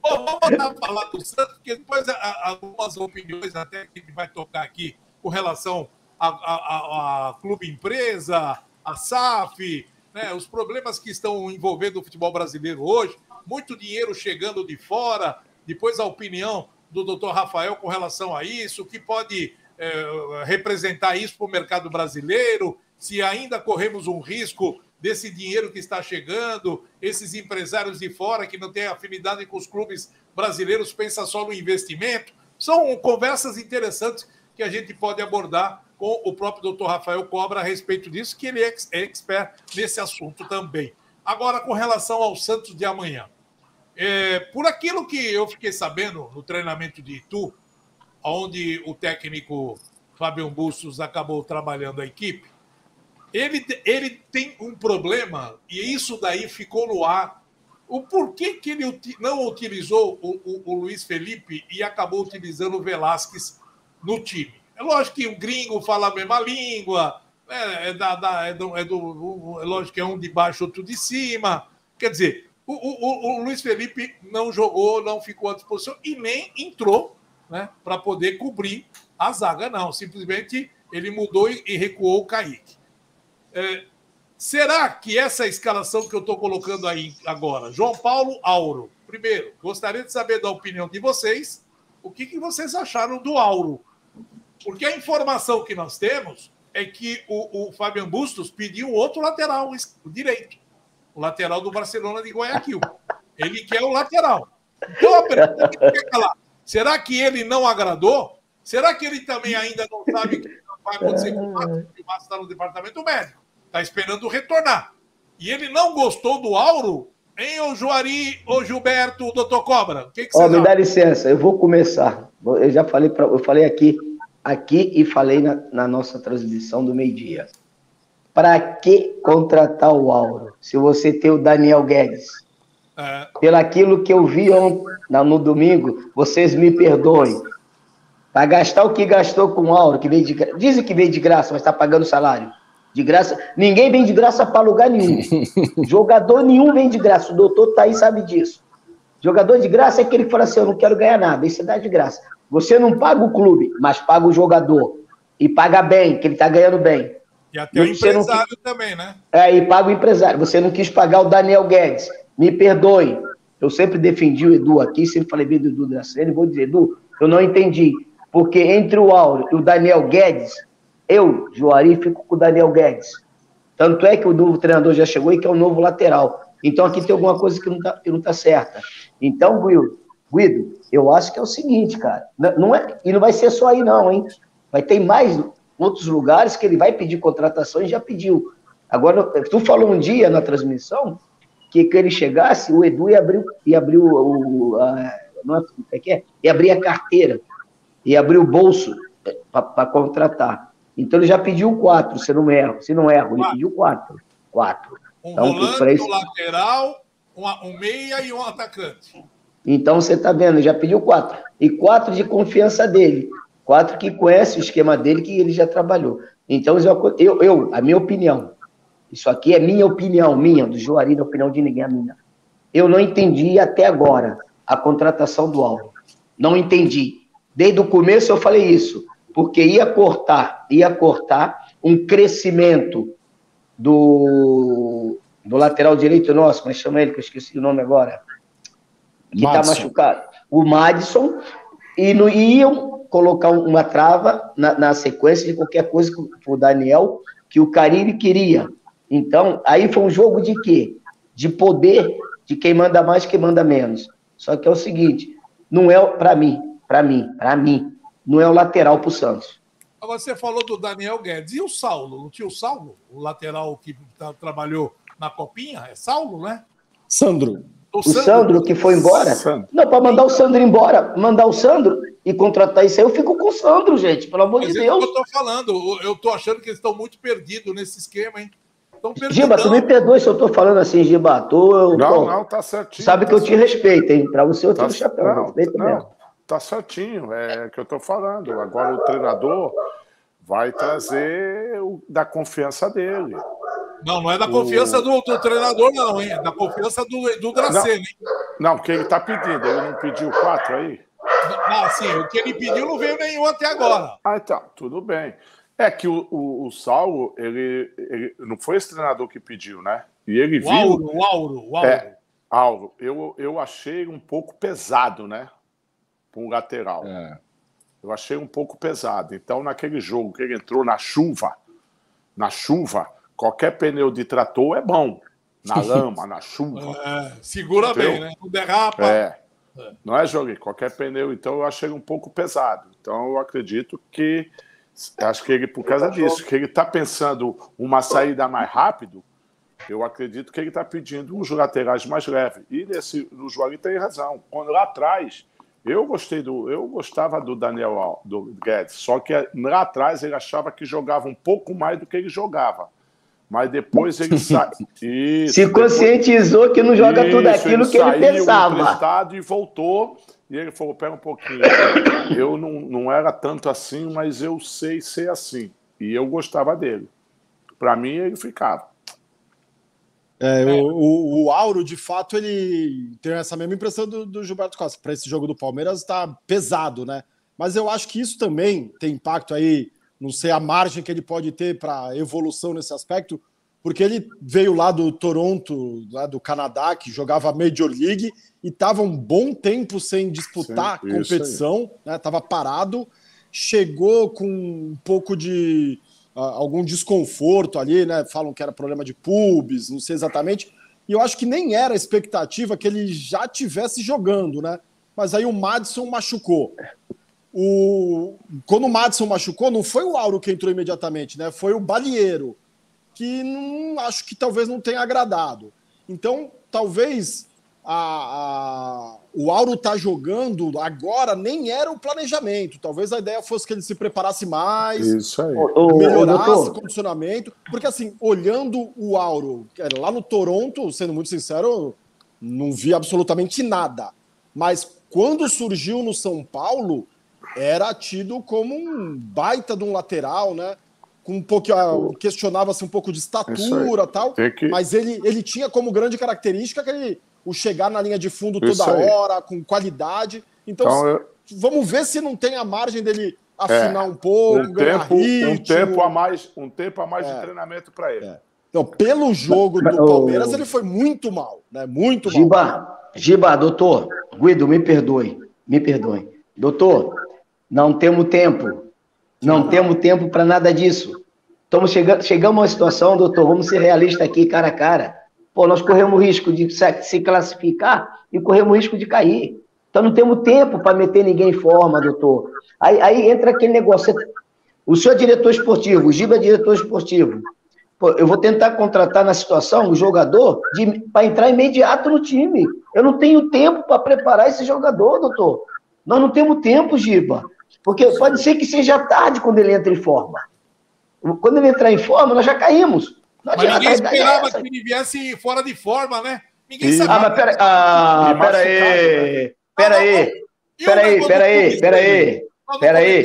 Bom, vamos voltar a falar do Santos, porque depois algumas opiniões até que a gente vai tocar aqui com relação a, a, a Clube Empresa, a SAF, né, os problemas que estão envolvendo o futebol brasileiro hoje, muito dinheiro chegando de fora, depois a opinião do doutor Rafael com relação a isso, o que pode é, representar isso para o mercado brasileiro, se ainda corremos um risco desse dinheiro que está chegando, esses empresários de fora que não têm afinidade com os clubes brasileiros, pensa só no investimento. São conversas interessantes que a gente pode abordar com o próprio doutor Rafael Cobra a respeito disso, que ele é, é expert nesse assunto também. Agora, com relação ao Santos de amanhã. É, por aquilo que eu fiquei sabendo no treinamento de Itu, onde o técnico Fábio Bustos acabou trabalhando a equipe, ele, ele tem um problema, e isso daí ficou no ar. O porquê que ele não utilizou o, o, o Luiz Felipe e acabou utilizando o Velasquez no time? É lógico que o gringo fala a mesma língua, é, é, da, da, é, do, é, do, é lógico que é um de baixo, outro de cima. Quer dizer, o, o, o Luiz Felipe não jogou, não ficou à disposição e nem entrou né, para poder cobrir a zaga, não. Simplesmente ele mudou e, e recuou o Kaique. É, será que essa escalação que eu estou colocando aí agora, João Paulo Auro, primeiro, gostaria de saber da opinião de vocês, o que, que vocês acharam do Auro? Porque a informação que nós temos é que o, o Fabian Bustos pediu outro lateral, o direito. O lateral do Barcelona de Guayaquil. Ele quer o lateral. Então a pergunta que fica lá: será que ele não agradou? Será que ele também ainda não sabe o que vai acontecer com o Márcio? O Márcio está no departamento médico, está esperando retornar. E ele não gostou do Auro, hein, o Juari, o Gilberto, o doutor Cobra? O que, que oh, Me dá licença, eu vou começar. Eu já falei, pra, eu falei aqui aqui e falei na, na nossa transmissão do meio-dia. Para que contratar o Auro se você tem o Daniel Guedes? É. Pelo aquilo que eu vi ontem, no domingo, vocês me perdoem. Para gastar o que gastou com o Auro, que veio de dizem que veio de graça, mas está pagando salário. De graça, ninguém vem de graça para lugar nenhum. Jogador nenhum vem de graça. O doutor tá aí sabe disso. Jogador de graça é aquele que fala assim: eu não quero ganhar nada. Isso é dá de graça. Você não paga o clube, mas paga o jogador. E paga bem, que ele está ganhando bem. E até o empresário não... também, né? É, e paga o empresário. Você não quis pagar o Daniel Guedes. Me perdoe. Eu sempre defendi o Edu aqui, sempre falei bem do Edu Dracene. Vou dizer, Edu, eu não entendi. Porque entre o Áureo e o Daniel Guedes, eu, Juari, fico com o Daniel Guedes. Tanto é que o novo treinador já chegou e que é o novo lateral. Então aqui tem alguma coisa que não está tá certa. Então, Guido, Guido, eu acho que é o seguinte, cara. Não é, e não vai ser só aí, não, hein? Vai ter mais outros lugares que ele vai pedir contratação e já pediu. Agora, tu falou um dia na transmissão que que ele chegasse, o Edu ia abrir, ia abrir o, a, não é, é que é? Ia abrir a carteira, ia abrir o bolso para contratar. Então ele já pediu quatro, se não erro, se não erro, ele pediu quatro. Quatro. Um então, volante, um lateral, um meia e um atacante. Então você está vendo, já pediu quatro. E quatro de confiança dele. Quatro que conhece o esquema dele, que ele já trabalhou. Então, eu, eu a minha opinião, isso aqui é minha opinião, minha, do Juari, da opinião de ninguém, a minha. Eu não entendi até agora a contratação do Alvo. Não entendi. Desde o começo eu falei isso, porque ia cortar, ia cortar um crescimento do, do lateral direito nosso, como é chama ele, que eu esqueci o nome agora, que está machucado. O Madison, e no, iam colocar uma trava na, na sequência de qualquer coisa que o Daniel, que o Caribe queria. Então, aí foi um jogo de quê? De poder, de quem manda mais, quem manda menos. Só que é o seguinte, não é para mim, para mim, para mim, não é o lateral para o Santos. Agora você falou do Daniel Guedes. E o Saulo? Não tinha o Saulo? O lateral que trabalhou na Copinha? É Saulo, né? Sandro. O, Sandro, o Sandro que foi embora? Sandro. Não, para mandar o Sandro embora, mandar o Sandro e contratar isso aí, eu fico com o Sandro, gente, pelo amor Mas de é Deus. Eu tô falando, eu tô achando que eles estão muito perdidos nesse esquema, hein? Giba, tu me perdoe se eu tô falando assim, Giba. Tô, eu, não, não, tá certinho. Sabe tá que eu te respeito, hein? Para você eu tá, tenho chapéu. Não, respeito não, mesmo. Tá certinho, é que eu tô falando. Agora o treinador vai trazer o, da confiança dele. Não, não é da confiança o... do, do, treinador, não, hein? É da confiança do, do Dracena, hein? Não, porque ele tá pedindo. Ele não pediu quatro aí? Ah, sim, o que ele pediu não veio nenhum até agora. Ah, então, tudo bem. É que o, o, o Saulo, ele, ele, não foi esse treinador que pediu, né? E ele o viu. Auro, o Auro, o Auro. É, Auro, eu, eu achei um pouco pesado, né? Para um lateral. É. Eu achei um pouco pesado. Então, naquele jogo que ele entrou na chuva, na chuva, qualquer pneu de trator é bom. Na lama, na chuva. É, segura Entendeu? bem, né? Não derrapa. É. É. Não é, Joguinho? Qualquer pneu, então eu achei um pouco pesado. Então eu acredito que. Acho que ele, por causa disso, que ele está pensando uma saída mais rápido, eu acredito que ele está pedindo uns laterais mais leves. E nesse, o Joguinho tem razão. Quando lá atrás, eu gostei do. Eu gostava do Daniel do Guedes, só que lá atrás ele achava que jogava um pouco mais do que ele jogava. Mas depois ele sai. Isso, Se conscientizou depois... que não joga Isso, tudo aquilo ele que ele pensava. e voltou. E ele falou: pera um pouquinho. Eu não, não era tanto assim, mas eu sei ser assim. E eu gostava dele. Para mim, ele ficava. É, o, o, o, Auro, de fato, ele tem essa mesma impressão do, do Gilberto Costa. Para esse jogo do Palmeiras está pesado, né? Mas eu acho que isso também tem impacto aí não sei a margem que ele pode ter para evolução nesse aspecto, porque ele veio lá do Toronto, lá do Canadá, que jogava Major League e estava um bom tempo sem disputar Sim, competição, estava né? parado, chegou com um pouco de algum desconforto ali, né? Falam que era problema de pubs, não sei exatamente. E eu acho que nem era a expectativa que ele já tivesse jogando, né? Mas aí o Madison machucou. O, quando o Madison machucou, não foi o Auro que entrou imediatamente, né? Foi o Balieiro, que não, acho que talvez não tenha agradado. Então, talvez a, a, o Auro tá jogando agora nem era o planejamento. Talvez a ideia fosse que ele se preparasse mais, melhorasse o condicionamento. Porque, assim, olhando o Auro lá no Toronto, sendo muito sincero, não vi absolutamente nada. Mas quando surgiu no São Paulo, era tido como um baita de um lateral, né? Com um pouco, ah, questionava-se um pouco de estatura tal, que... mas ele, ele tinha como grande característica aquele, o chegar na linha de fundo toda hora, com qualidade. Então, então eu... vamos ver se não tem a margem dele afinar é, um pouco, um tempo, ritmo. um tempo a mais, um tempo a mais é. de treinamento para ele. É. Então, pelo jogo do Palmeiras, ele foi muito mal, né? Muito Giba, mal. Giba, doutor, Guido, me perdoe, me perdoe. Doutor, não temos tempo. Não temos tempo para nada disso. Estamos chegando, chegamos a uma situação, doutor, vamos ser realistas aqui, cara a cara. Pô, nós corremos risco de se classificar e corremos risco de cair. Então não temos tempo para meter ninguém em forma, doutor. Aí, aí entra aquele negócio. O senhor é diretor esportivo, o Giba é diretor esportivo. Pô, eu vou tentar contratar na situação o jogador para entrar imediato no time. Eu não tenho tempo para preparar esse jogador, doutor. Nós não temos tempo, Giba. Porque pode ser que seja tarde quando ele entra em forma. Quando ele entrar em forma, nós já caímos. Mas ninguém esperava que ele viesse fora de forma, né? Ninguém sabia. Ah, mas pera, ah, pera aí. Pera aí. Pera aí, pera aí, pera aí. Pera aí.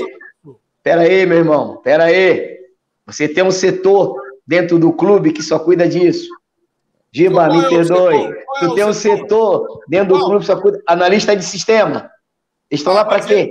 Pera aí, meu irmão. Pera aí. Você tem um setor dentro do clube que só cuida disso. Giba, me é perdoe. Tu é tem um setor dentro do clube que só cuida. Analista de sistema. Estão ah, lá para quê?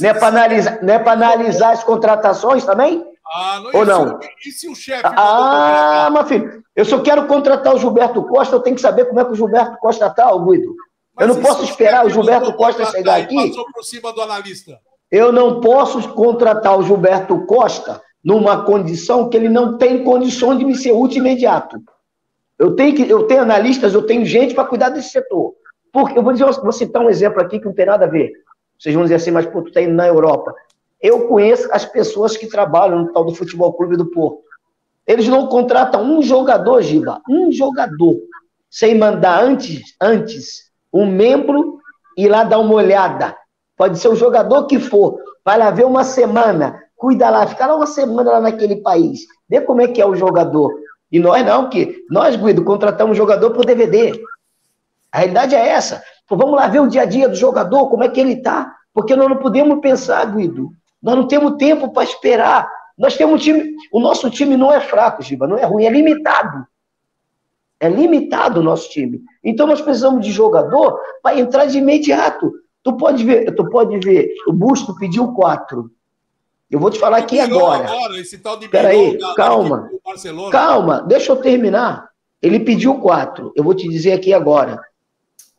Não é para analisar, não é analisar as contratações também? Ah, não, Ou não? E se o chefe. Ah, meu filho, eu só quero contratar o Gilberto Costa, eu tenho que saber como é que o Gilberto Costa está, Guido. Mas eu não posso esperar o Gilberto Costa chegar aqui. Por cima do analista. Eu não posso contratar o Gilberto Costa numa condição que ele não tem condições de me ser útil imediato. Eu tenho, que, eu tenho analistas, eu tenho gente para cuidar desse setor. Porque eu vou, dizer, vou citar um exemplo aqui que não tem nada a ver. Vocês vão dizer assim, mas pô, tu está indo na Europa. Eu conheço as pessoas que trabalham no tal do Futebol Clube do Porto. Eles não contratam um jogador, Giba, um jogador, sem mandar antes, antes um membro ir lá dar uma olhada. Pode ser o jogador que for, vai lá ver uma semana, cuida lá, fica lá uma semana lá naquele país, vê como é que é o jogador. E nós não, que nós, Guido, contratamos jogador por DVD. A realidade é essa. Pô, vamos lá ver o dia a dia do jogador, como é que ele está. Porque nós não podemos pensar, Guido. Nós não temos tempo para esperar. Nós temos um time. O nosso time não é fraco, Giba, não é ruim, é limitado. É limitado o nosso time. Então nós precisamos de jogador para entrar de imediato. Tu pode ver, tu pode ver, o Busto pediu quatro. Eu vou te falar aqui agora. agora esse tal de Peraí, calma. Calma, deixa eu terminar. Ele pediu quatro. Eu vou te dizer aqui agora.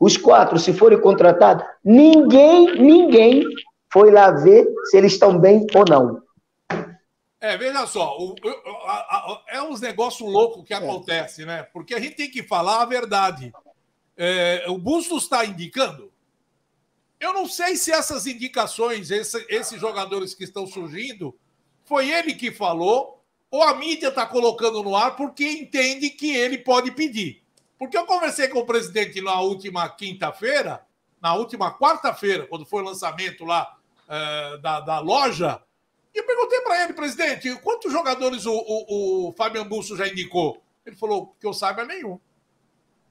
Os quatro, se forem contratados, ninguém, ninguém foi lá ver se eles estão bem ou não. É, veja só, o, o, a, a, é uns negócios loucos que é. acontece, né? Porque a gente tem que falar a verdade. É, o Bustos está indicando eu não sei se essas indicações, esse, esses jogadores que estão surgindo, foi ele que falou ou a mídia está colocando no ar porque entende que ele pode pedir. Porque eu conversei com o presidente na última quinta-feira, na última quarta-feira, quando foi o lançamento lá é, da, da loja, e eu perguntei para ele, presidente, quantos jogadores o, o, o Fabian Busso já indicou? Ele falou que eu saiba nenhum.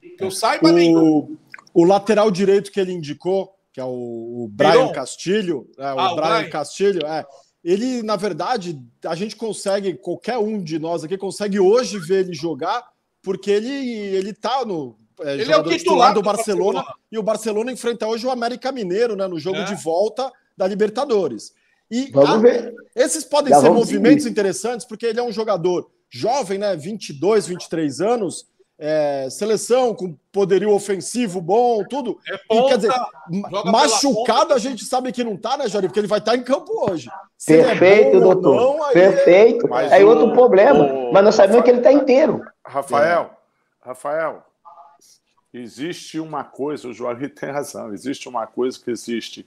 Que eu saiba o, nenhum. O lateral direito que ele indicou que é o, o Brian Castilho, é, o ah, Brian, Brian Castilho, é, ele, na verdade, a gente consegue, qualquer um de nós aqui consegue hoje ver ele jogar, porque ele, ele tá no. É, ele é o titular do Barcelona, Barcelona, e o Barcelona enfrenta hoje o América Mineiro, né, no jogo é. de volta da Libertadores. E vamos ver. esses podem Já ser movimentos interessantes, porque ele é um jogador jovem, né, 22, 23 anos, é, seleção com poderio ofensivo bom, tudo. É ponta, e, quer dizer, machucado a gente sabe que não tá, né, Jari? Porque ele vai estar tá em campo hoje. Se é Perfeito, é doutor. Não, aí Perfeito. É... Aí outro problema. O... Mas nós sabemos Rafael... que ele está inteiro. Rafael, Rafael, existe uma coisa, o João tem razão, existe uma coisa que existe: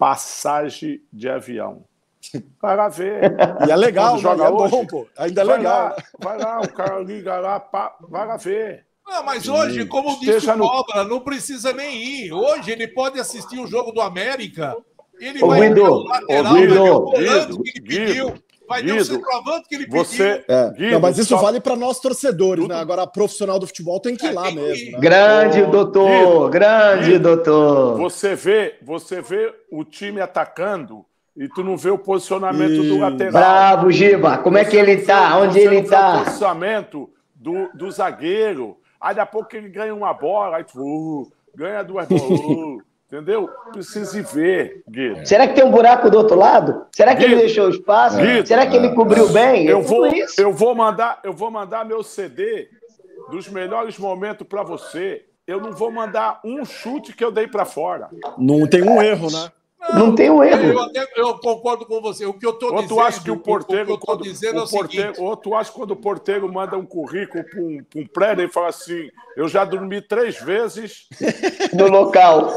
passagem de avião. Vai lá ver. E é legal, né? joga é hoje, bom, pô. Ainda é vai legal. Lá, vai lá, o cara liga lá, pá, vai lá ver. Não, mas hoje, como disse o Cobra, no... não precisa nem ir. Hoje ele pode assistir o jogo do América. Ele ô, vai Guido, o lateral, Guido, vai o volante que ele pediu. Vai Guido, ter o centroavante que ele você, pediu. É. Guido, não, mas isso só... vale para nós torcedores, Tudo... né? Agora, profissional do futebol tem que ir é, lá mesmo. Né? Grande, doutor! Guido, grande, Guido, doutor! Você vê, você vê o time atacando e tu não vê o posicionamento e... do lateral. Bravo, Giba. Como é que ele tá? Onde ele tá? O posicionamento do, do zagueiro. Aí daqui a pouco ele ganha uma bola, aí tu uh, ganha duas bolas. Uh, entendeu? Precisa ver, Guido. Será que tem um buraco do outro lado? Será que Guido, ele deixou o espaço? Guido, Será que ele cobriu bem? Eu vou, eu vou mandar, eu vou mandar meu CD dos melhores momentos para você. Eu não vou mandar um chute que eu dei para fora. Não tem um erro, né? Não, não tem um erro. Eu, até, eu, concordo com você. O que eu estou dizendo. Tu acha que o porteiro. O que eu quando, dizendo o é o porteiro, seguinte. Ou tu acha que quando o porteiro manda um currículo para um, um prédio e fala assim: eu já dormi três vezes. No local.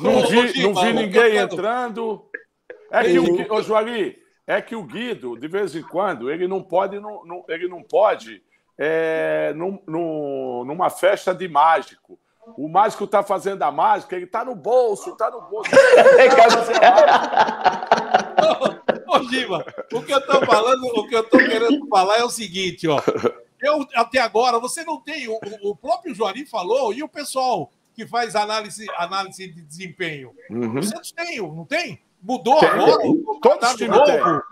Não vi, não vi ninguém entrando. É que o. Ô, Joali, é que o Guido, de vez em quando, ele não pode, não, não, ele não pode é, num, num, numa festa de mágico. O mágico está fazendo a mágica, ele está no bolso, está no bolso. Ô, Giba, o que eu estou falando, o que eu estou querendo falar é o seguinte, ó. Eu, até agora, você não tem. O, o próprio Juari falou, e o pessoal que faz análise, análise de desempenho. Uhum. O Santos tem, não tem? Mudou tem, agora? Todos de novo.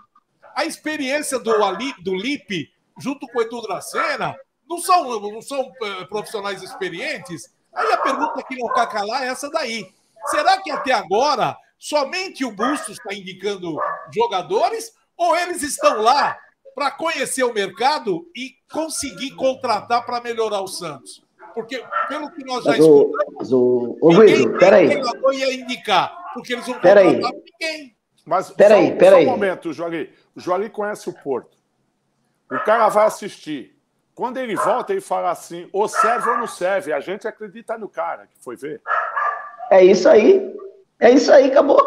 A experiência do, Ali, do Lipe, junto com o Edu Dracena, não são, não são uh, profissionais experientes? Aí a pergunta que não quer calar é essa daí. Será que até agora somente o Bustos está indicando jogadores ou eles estão lá para conhecer o mercado e conseguir contratar para melhorar o Santos? Porque, pelo que nós já mas escutamos, o, o, Guido, peraí. ia indicar, porque eles não peraí. ninguém. Mas peraí, só, peraí. Só um momento, Joali. O Joali conhece o Porto. O cara vai assistir. Quando ele volta, ele fala assim: ou serve ou não serve. A gente acredita no cara que foi ver. É isso aí. É isso aí, acabou.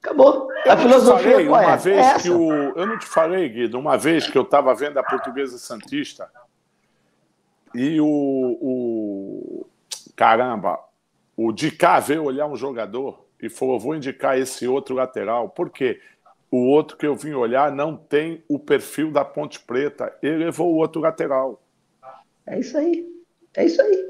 Acabou. Eu a filosofia falei, uma é? vez é que o. Eu não te falei, Guido, uma vez que eu estava vendo a Portuguesa Santista e o, o. Caramba, o Dicá veio olhar um jogador e falou: vou indicar esse outro lateral. Por quê? O outro que eu vim olhar não tem o perfil da Ponte Preta. Ele levou o outro lateral. É isso aí. É isso aí.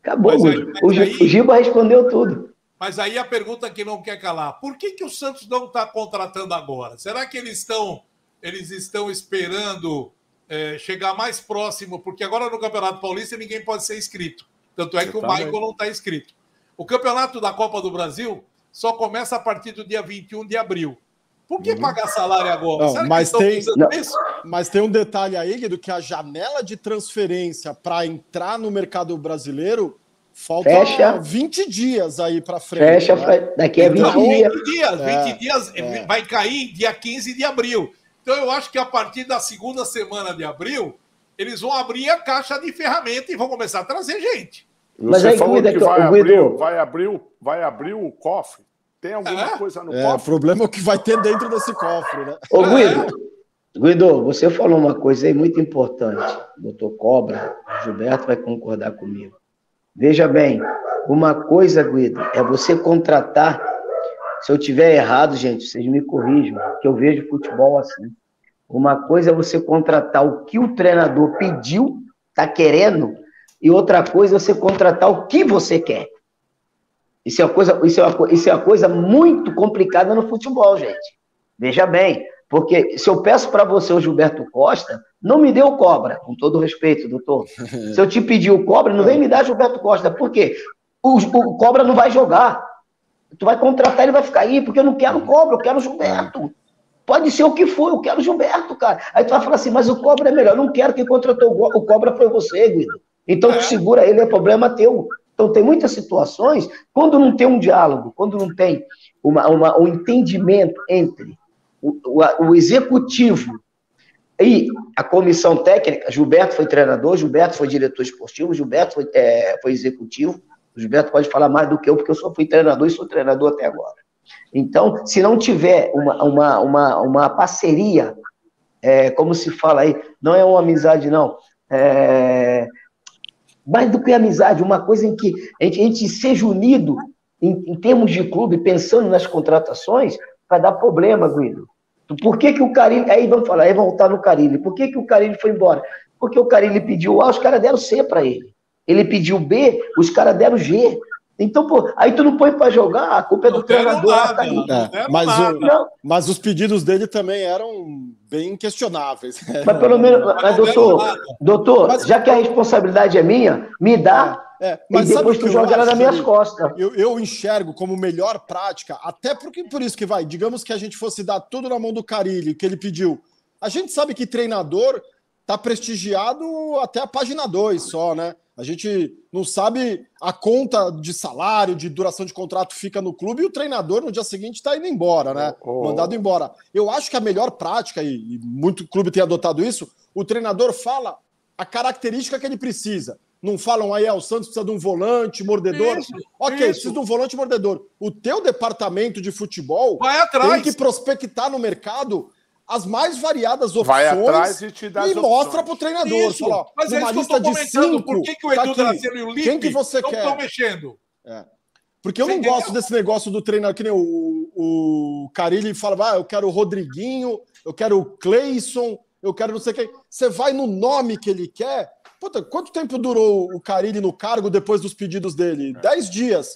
Acabou. Mas, o, aí... o Giba respondeu tudo. Mas aí a pergunta que não quer calar: por que, que o Santos não está contratando agora? Será que eles estão, eles estão esperando é, chegar mais próximo? Porque agora no Campeonato Paulista ninguém pode ser inscrito. Tanto é que o Michael não está inscrito. O campeonato da Copa do Brasil só começa a partir do dia 21 de abril. Por que uhum. pagar salário agora? Não, mas, tem, não, mas tem um detalhe aí, Guido, que a janela de transferência para entrar no mercado brasileiro Falta Fecha. 20 dias aí para frente. Fecha né? daqui a 20 então, dias. 20 dias, é, 20 dias é. vai cair dia 15 de abril. Então eu acho que a partir da segunda semana de abril, eles vão abrir a caixa de ferramenta e vão começar a trazer gente. Mas Você aí, falou que vai abrir, vai, abrir, vai abrir o cofre. Tem alguma é. coisa no é, cofre? O problema é o que vai ter dentro desse cofre, né? Ô, Guido, Guido, você falou uma coisa aí muito importante. Doutor Cobra, Gilberto vai concordar comigo. Veja bem, uma coisa, Guido, é você contratar. Se eu tiver errado, gente, vocês me corrijam, que eu vejo futebol assim. Uma coisa é você contratar o que o treinador pediu, está querendo, e outra coisa é você contratar o que você quer. Isso é uma coisa, isso é uma, isso é uma coisa muito complicada no futebol, gente. Veja bem, porque se eu peço para você o Gilberto Costa, não me dê o cobra, com todo respeito, doutor. Se eu te pedir o cobra, não vem me dar Gilberto Costa. Por quê? O, o cobra não vai jogar. Tu vai contratar, ele vai ficar aí, porque eu não quero cobra, eu quero Gilberto. Pode ser o que for, eu quero Gilberto, cara. Aí tu vai falar assim, mas o cobra é melhor. Eu não quero que contratou o cobra foi você, Guido. Então tu segura ele, é problema teu. Então tem muitas situações, quando não tem um diálogo, quando não tem uma, uma um entendimento entre o, o, o executivo e a comissão técnica, Gilberto foi treinador, Gilberto foi diretor esportivo, Gilberto foi, é, foi executivo. O Gilberto pode falar mais do que eu, porque eu só fui treinador e sou treinador até agora. Então, se não tiver uma, uma, uma, uma parceria, é, como se fala aí, não é uma amizade, não. É, mais do que amizade, uma coisa em que a gente, a gente seja unido em, em termos de clube, pensando nas contratações, vai dar problema, Guido. Por que, que o Carilli. Aí vamos falar, aí voltar no Carilli. Por que, que o Carilli foi embora? Porque o Carilli pediu A, os caras deram C para ele. Ele pediu B, os caras deram G. Então, pô, aí tu não põe para jogar, a culpa é do treinador. Nada, tá é, mas, o, mas, os pedidos dele também eram bem questionáveis. Mas pelo menos, mas, doutor, doutor, mas, já que a responsabilidade é minha, me dá é, mas e depois tu joga ela nas minhas costas. Eu, eu, enxergo como melhor prática, até porque por isso que vai, digamos que a gente fosse dar tudo na mão do Carilli, que ele pediu. A gente sabe que treinador tá prestigiado até a página 2 só, né? A gente não sabe a conta de salário, de duração de contrato fica no clube e o treinador no dia seguinte está indo embora, né? Oh, oh. Mandado embora. Eu acho que a melhor prática, e, e muito clube tem adotado isso, o treinador fala a característica que ele precisa. Não falam aí, ah, o Santos precisa de um volante, mordedor. Isso, ok, isso. precisa de um volante mordedor. O teu departamento de futebol Vai atrás. tem que prospectar no mercado as mais variadas opções Vai atrás e te dá e mostra para o treinador. Isso, Fala, ó, mas é isso que eu lista tô de comentando. cinco, Por que, que o tá Edu. Dracena e o Lipe Quem que você não quer? estão mexendo? Porque eu Você não entendeu? gosto desse negócio do treinador, que nem o, o Carilli fala, ah, eu quero o Rodriguinho, eu quero o Cleison, eu quero não sei quem. Você vai no nome que ele quer. Puta, quanto tempo durou o Carilli no cargo depois dos pedidos dele? Dez dias.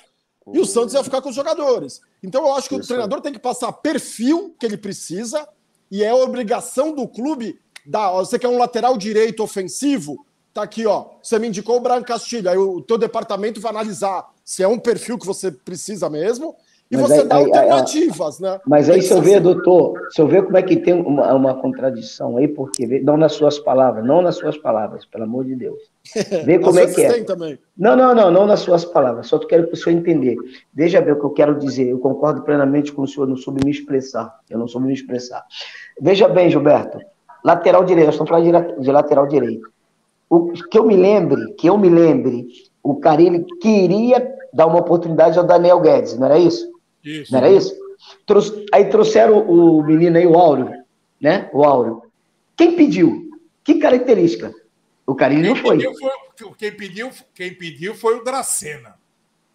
E o Santos ia ficar com os jogadores. Então eu acho que o Isso. treinador tem que passar perfil que ele precisa e é obrigação do clube dar. Você quer um lateral direito ofensivo? Tá aqui, ó. Você me indicou o Brian Castilho. Aí o teu departamento vai analisar se é um perfil que você precisa mesmo e Mas você aí- dá aí- alternativas, né? Mas aí, se eu ver, doutor, se eu ver como é que tem uma, uma contradição aí, porque não nas suas palavras, não nas suas palavras, pelo amor de Deus. Vê como é que é. também. Não, não, não, não nas suas palavras, só quero que o senhor entender. Veja bem o que eu quero dizer, eu concordo plenamente com o senhor, não soube me expressar, eu não soube me expressar. Veja bem, Gilberto, lateral direito, nós estamos falando de, de lateral direito. O que eu me lembre, que eu me lembre, o Carilli queria dar uma oportunidade ao Daniel Guedes, não era isso? Isso. Não era isso? Trouxe- aí trouxeram o menino aí, o Áureo, né? O Áureo. Quem pediu? Que característica? O Carilli não foi. foi, quem, pediu, quem pediu foi o Dracena.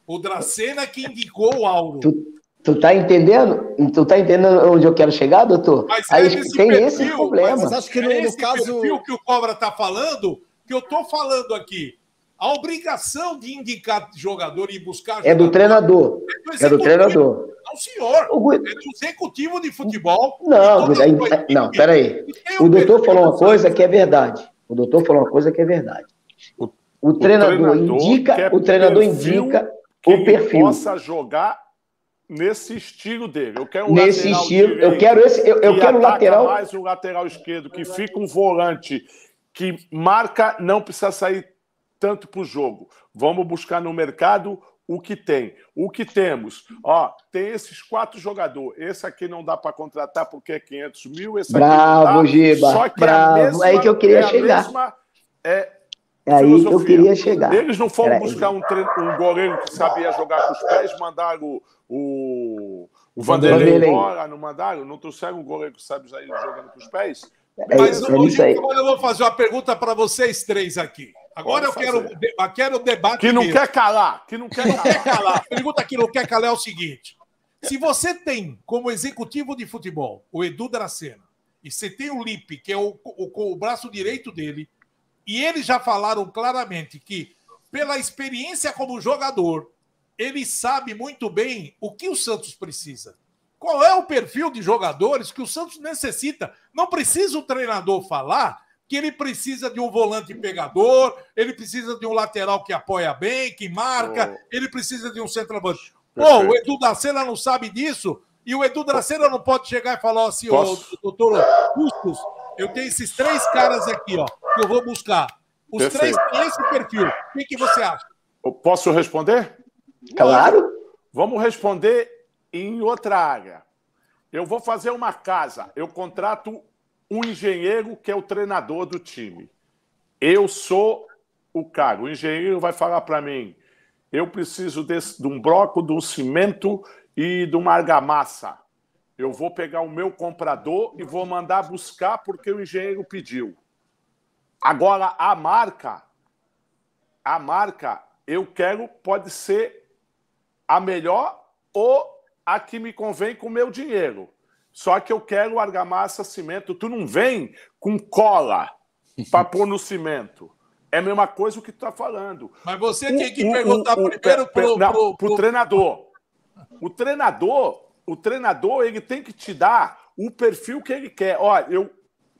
O Dracena que indicou o Auro. Tu, tu tá entendendo? Tu tá entendendo onde eu quero chegar, doutor? Mas Aí é esse tem perfil, esse problema. Mas acho que no, é no esse caso. perfil que o Cobra está falando, que eu estou falando aqui. A obrigação de indicar jogador e buscar É do jogador treinador. É do executivo. treinador. Não, senhor. O Guido- É do executivo de futebol. Não, E Guido, aí- não, peraí. O doutor falou uma coisa que é verdade. O doutor falou uma coisa que é verdade. O- O treinador, treinador indica, o treinador perfil indica que o ele perfil. possa jogar nesse estilo dele. Eu quero um Nesse lateral estilo, eu quero esse, eu, eu que quero lateral. mais o lateral esquerdo, que fica um volante que marca, não precisa sair tanto para o jogo. Vamos buscar no mercado o que tem. O que temos? Ó, tem esses quatro jogadores. Esse aqui não dá para contratar porque é 500 mil. Esse aqui Bravo, não dá. Giba, Só que bravo. É mesma, Aí que eu queria é chegar. mesma, é, É aí que eu filosofia. queria chegar. eles não foram Peraí. buscar um, tre- um goleiro que sabia jogar com os pés, mandaram o, o Vanderlei. Vanderlei embora, não mandaram? Não trouxeram um goleiro que sabe jogando com os pés? É, Mas é hoje, eu vou fazer uma pergunta para vocês três aqui. Agora eu quero, eu quero debate. Que não mesmo. quer calar, que não quer calar. A pergunta que não quer calar é o seguinte: se você tem como executivo de futebol o Edu Dracena e você tem o Lipe, que é o, o, o braço direito dele, e eles já falaram claramente que, pela experiência como jogador, ele sabe muito bem o que o Santos precisa. Qual é o perfil de jogadores que o Santos necessita? Não precisa o treinador falar que ele precisa de um volante pegador, ele precisa de um lateral que apoia bem, que marca, ele precisa de um centroavante. Pô, o Edu Dracena não sabe disso, e o Edu Dracena não pode chegar e falar assim, ô, Posso? doutor Bustos, eu tenho esses três caras aqui, ó, que eu vou buscar. Os Perfeito. três têm esse perfil. O que, que você acha? Eu Posso responder? Claro. Vamos responder em outra área. Eu vou fazer uma casa. Eu contrato um engenheiro que é o treinador do time. Eu sou o cara. O engenheiro vai falar para mim: eu preciso desse- de um bloco, de um cimento e de uma argamassa. Eu vou pegar o meu comprador e vou mandar buscar porque o engenheiro pediu. Agora, a marca, a marca, eu quero, pode ser a melhor ou a que me convém com o meu dinheiro. Só que eu quero argamassa, cimento. Tu não vem com cola para pôr no cimento. É a mesma coisa o que tu tá falando. Mas você tem que O- o- perguntar o- primeiro pro, não, pro- pro pro- treinador. O treinador, o treinador, ele tem que te dar o perfil que ele quer. Olha, eu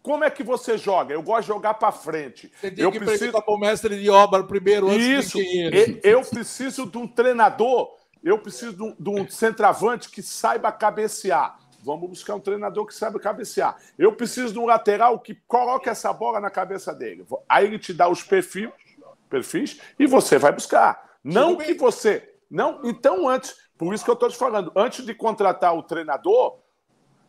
como é que você joga? Eu gosto de jogar para frente. Você tem Eu que preciso para o mestre de obra primeiro, antes isso. do engenheiro. E- Eu preciso de um treinador, eu preciso de um, de um centroavante que saiba cabecear. Vamos buscar um treinador que saiba cabecear. Eu preciso de um lateral que coloque essa bola na cabeça dele. Aí ele te dá os perfis, perfis e você vai buscar. Não que você. Não, então antes, por isso que eu estou te falando, antes de contratar o treinador,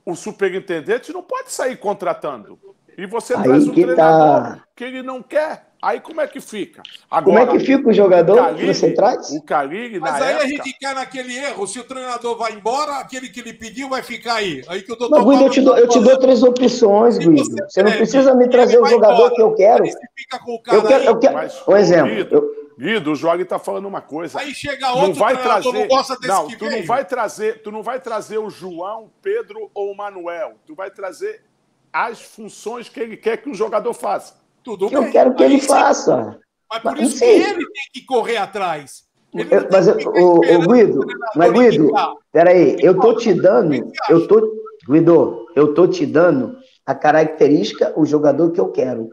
o superintendente não pode sair contratando. E você Aí traz um que treinador tá. que ele não quer. Aí como é que fica? Agora, como é que fica o jogador você traz? O Carilli, Mas aí época... a gente cai naquele erro. Se o treinador vai embora, aquele que ele pediu vai ficar aí. Aí que o doutor. Guido, eu te, dou, eu te dou três opções, Guido. Você, você não precisa me trazer o jogador embora, que eu quero. eu quero, eu quero... Mas, um exemplo. Guido, eu... Guido, o Jogue está falando uma coisa. Aí chega outro não vai trazer, não gosta desse não, que tu veio. não vai trazer, tu não vai trazer o João, Pedro ou o Manuel. Tu vai trazer as funções que ele quer que o jogador faça. Tudo eu bem. quero que ele faça. Mas por isso que ele tem que correr atrás. Eu, mas, o, o Guido, mas Guido, peraí, eu tô te dando, eu tô, Guido, eu tô te dando a característica, o jogador que eu quero,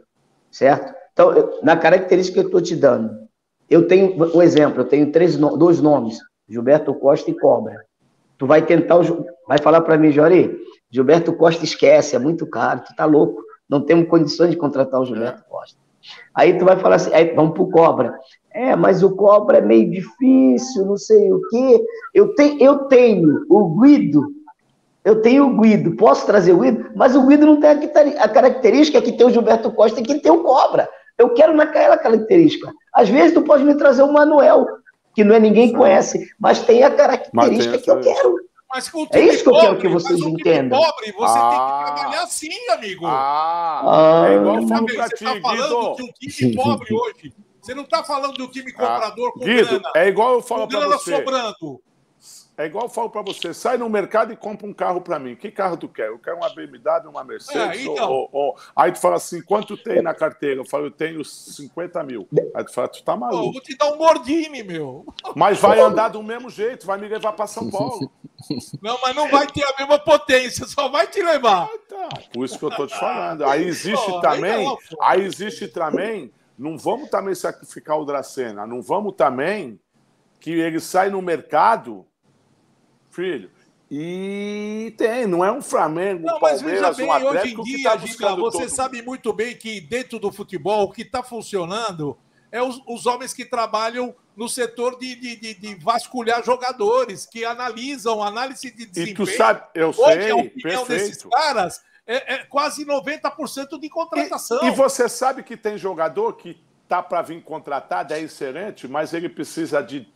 certo? Então, eu, na característica que eu tô te dando, eu tenho um exemplo, eu tenho três, dois nomes, Gilberto Costa e Cobra. Tu vai tentar, vai falar para mim, Jori, Gilberto Costa esquece, é muito caro, tu tá louco, não temos condições de contratar o Gilberto Costa. Aí tu vai falar assim, aí vamos pro Cobra. É, mas o Cobra é meio difícil, não sei o quê. Eu, te, eu tenho o Guido, eu tenho o Guido, posso trazer o Guido, mas o Guido não tem a, a característica que tem o Gilberto Costa e que tem o Cobra. Eu quero naquela característica. Às vezes tu pode me trazer o Manuel, que não é ninguém conhece, mas tem a característica que eu quero. Mas com o time é isso que eu quero que vocês entendam. pobre, você ah, tem que ah. trabalhar assim, amigo. Ah, é igual sabe, você está falando de um time pobre hoje. Você não está falando de um time comprador ah, com Guido, grana. É igual eu falo para você. sobrando. É igual eu falo para você, sai no mercado e compra um carro para mim. Que carro tu quer? Eu quero uma BMW, uma Mercedes. É, então... ou, ou, ou... Aí tu fala assim, quanto tem na carteira? Eu falo, eu tenho 50 mil. Aí tu fala, tu tá maluco. Eu vou te dar um Mordini, meu. Mas vai andar do mesmo jeito, vai me levar para São Paulo. Não, mas não vai ter a mesma potência, só vai te levar. Ah, tá. Por isso que eu tô te falando. Aí existe também, aí, aí existe também, não vamos também sacrificar o Dracena, não vamos também que ele sai no mercado filho. E tem, não é um Flamengo, não, mas Palmeiras, bem, um hoje em dia, que tá você todo. sabe muito bem que dentro do futebol o que está funcionando é os, os, homens que trabalham no setor de, de, de, de, vasculhar jogadores, que analisam, análise de desempenho. E tu sabe, eu Hoje, sei, a opinião perfeito. desses caras é, é quase 90% de contratação. E, e, você sabe que tem jogador que tá para vir contratado, é excelente, mas ele precisa de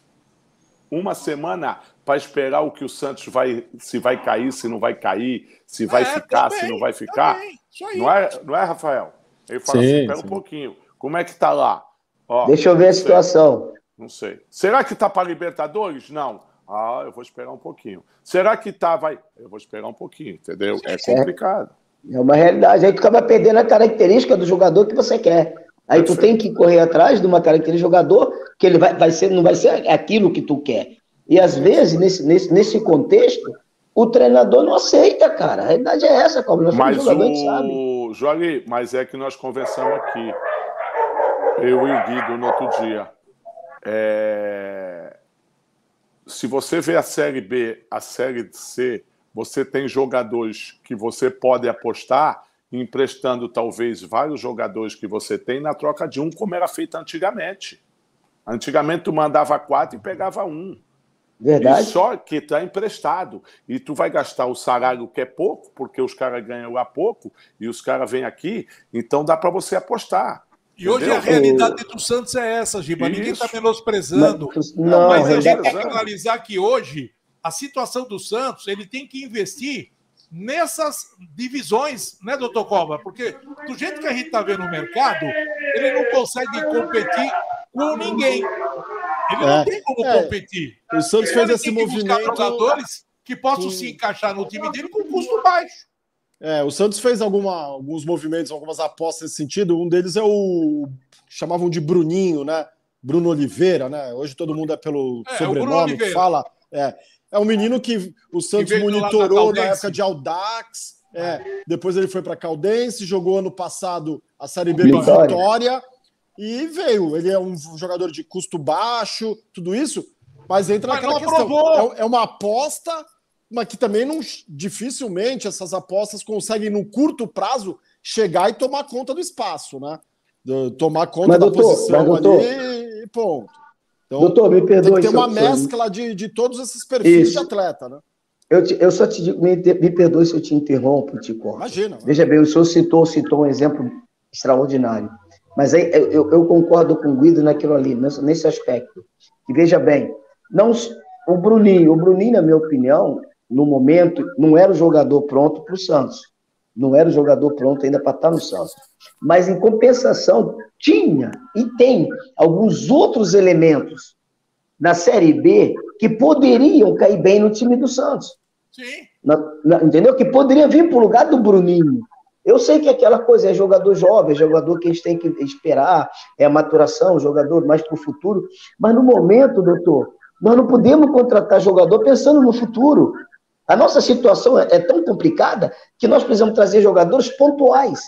uma semana para esperar o que o Santos vai, se vai cair, se não vai cair, se vai é, ficar, também, se não vai ficar. Não é, não é, Rafael? Ele fala sim, assim: espera um pouquinho. Como é que está lá? Ó, Deixa eu ver a situação. Não sei. Será que está para Libertadores? Não. Ah, eu vou esperar um pouquinho. Será que tá? Vai. Eu vou esperar um pouquinho, entendeu? É complicado. É uma realidade. Aí tu acaba perdendo a característica do jogador que você quer. Aí tu tem que correr atrás de uma característica do jogador que ele vai, vai ser, não vai ser aquilo que tu quer. E às vezes, nesse, nesse, nesse contexto, o treinador não aceita, cara. A realidade é essa, como nós mas jogador, o... sabe. Jogue, mas é que nós conversamos aqui, eu e o Guido, no outro dia. É... Se você vê a Série B, a Série C, você tem jogadores que você pode apostar emprestando talvez vários jogadores que você tem na troca de um, como era feito antigamente. Antigamente tu mandava quatro e pegava um. Verdade. E só que está emprestado. E tu vai gastar o salário que é pouco, porque os caras ganham lá pouco, e os caras vêm aqui, então dá para você apostar. E hoje a realidade do Santos é essa, Giba. Ninguém está menosprezando. Mas, não, mas a gente tem que analisar que hoje a situação do Santos, ele tem que investir nessas divisões, né, doutor Cobra? Porque do jeito que a gente está vendo no mercado, ele não consegue competir com ninguém. Ele é, não tem como é, competir. O Santos fez esse movimento. jogadores que possam se encaixar no time dele com custo baixo. É, o Santos fez alguma, alguns movimentos, algumas apostas nesse sentido. Um deles é o chamavam de Bruninho, né? Bruno Oliveira, né? Hoje todo mundo é pelo é, sobrenome que fala. É, é um menino que o Santos que monitorou na época de Audax. É, depois ele foi para Caldense, jogou ano passado a Série B do Vitória e veio. Ele é um jogador de custo baixo, tudo isso, mas entra mas naquela questão. É, é, uma aposta, mas que também não dificilmente essas apostas conseguem, no curto prazo, chegar e tomar conta do espaço, né? Tomar conta mas, da doutor, posição doutor, ali e ponto. Então, doutor, me perdoe. Tem que ter uma mescla de, de todos esses perfis Isso. de atleta, né? Eu, te, eu só te digo, me, me perdoe se eu te interrompo, Tico. Imagina. Veja bem, o senhor citou, citou um exemplo extraordinário. Mas aí eu, eu concordo com o Guido naquilo ali, nesse, nesse aspecto. E veja bem, não o Bruninho, o Bruninho, na minha opinião, no momento, não era o jogador pronto para o Santos. Não era o jogador pronto ainda para estar no Santos. Mas, em compensação, tinha e tem alguns outros elementos na Série B que poderiam cair bem no time do Santos. Sim. Na, na, entendeu? Que poderia vir para o lugar do Bruninho. Eu sei que aquela coisa é jogador jovem, é jogador que a gente tem que esperar, é a maturação, jogador mais para o futuro. Mas no momento, doutor, nós não podemos contratar jogador pensando no futuro. A nossa situação é, é tão complicada que nós precisamos trazer jogadores pontuais.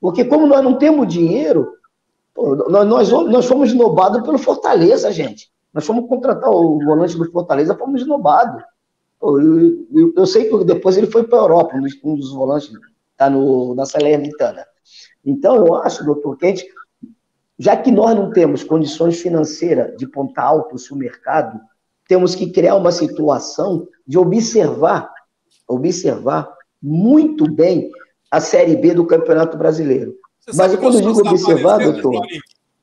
Porque como nós não temos dinheiro, nós, nós, nós fomos esnobados pelo Fortaleza, gente. Nós fomos contratar o volante do Fortaleza, fomos esnobados. Eu, eu, eu, sei que depois ele foi para a Europa, um dos, volantes está na Salernitana. Então, eu acho, doutor, que a gente, já que nós não temos condições financeiras de pontar alto o mercado, temos que criar uma situação de observar, observar muito bem a Série B do Campeonato Brasileiro. Mas quando eu digo observar, doutor...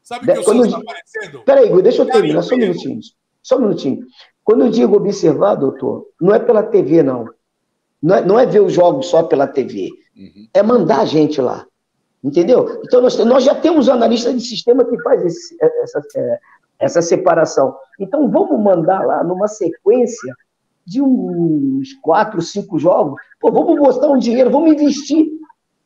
Sabe que o quando está aparecendo? Peraí, deixa eu terminar, só um minutinho. Só um minutinho. Quando eu digo observar, doutor, não é pela TV, não. Não é, não é ver os jogos só pela TV. Uhum. É mandar a gente lá. Entendeu? Então, nós, nós já temos analistas de sistema que faz esse, essa, é, essa separação. Então, vamos mandar lá numa sequência de uns quatro, cinco jogos. Pô, vamos botar um dinheiro, vamos investir.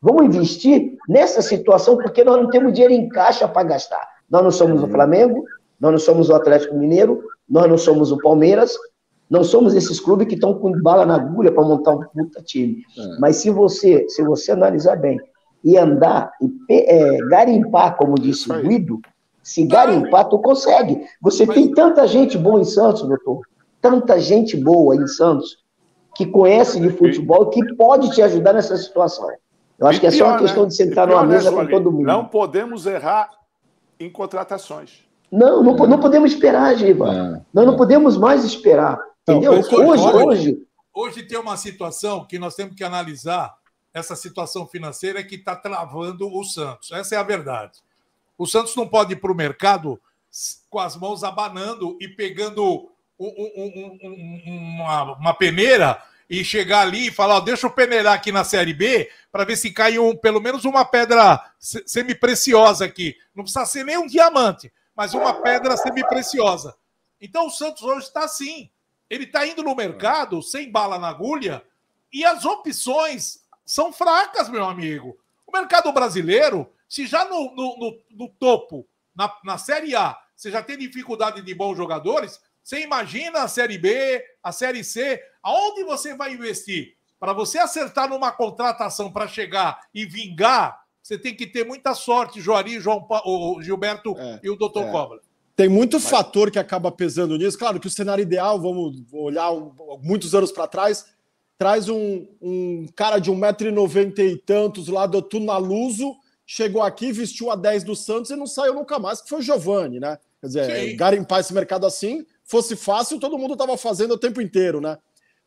Vamos investir nessa situação, porque nós não temos dinheiro em caixa para gastar. Nós não somos o uhum. Flamengo, nós não somos o Atlético Mineiro, nós não somos o Palmeiras, não somos esses clubes que estão com bala na agulha para montar um puta time. É. Mas se você, se você analisar bem e andar e é, garimpar, como disse o Guido, se garimpar, tu consegue. Você tem tanta gente boa em Santos, doutor, tanta gente boa em Santos, que conhece de futebol, que pode te ajudar nessa situação. Eu acho e que é só uma questão né? de sentar numa né, mesa com todo mundo. Não podemos errar em contratações. Não, não, não podemos esperar, Giva. É, Nós não podemos mais esperar. Entendeu? hoje, hoje. Hoje tem uma situação que nós temos que analisar essa situação financeira que está travando o Santos. Essa é a verdade. O Santos não pode ir para o mercado com as mãos abanando e pegando um, um, um, uma, uma, peneira e chegar ali e falar: deixa eu peneirar aqui na Série B para ver se cai um, pelo menos uma pedra semi-preciosa aqui. Não precisa ser nem um diamante, mas uma pedra semi-preciosa. Então o Santos hoje está assim. Ele está indo no mercado sem bala na agulha e as opções são fracas, meu amigo. O mercado brasileiro, se já no, no, no, no topo, na, na Série A, você já tem dificuldade de bons jogadores, você imagina a Série B, a Série C, aonde você vai investir? Para você acertar numa contratação para chegar e vingar, você tem que ter muita sorte, Joari, João pa... o Gilberto é, e o Dr. É. Cobra. Tem muito Mas... fator que acaba pesando nisso. Claro que o cenário ideal, vamos olhar muitos anos para trás, traz um, um, cara de 1,90m e tantos lá do Tunaluso, chegou aqui, vestiu a 10 do Santos e não saiu nunca mais, que foi o Giovani, né? Quer dizer, Sim. garimpar esse mercado assim, fosse fácil, todo mundo estava fazendo o tempo inteiro, né?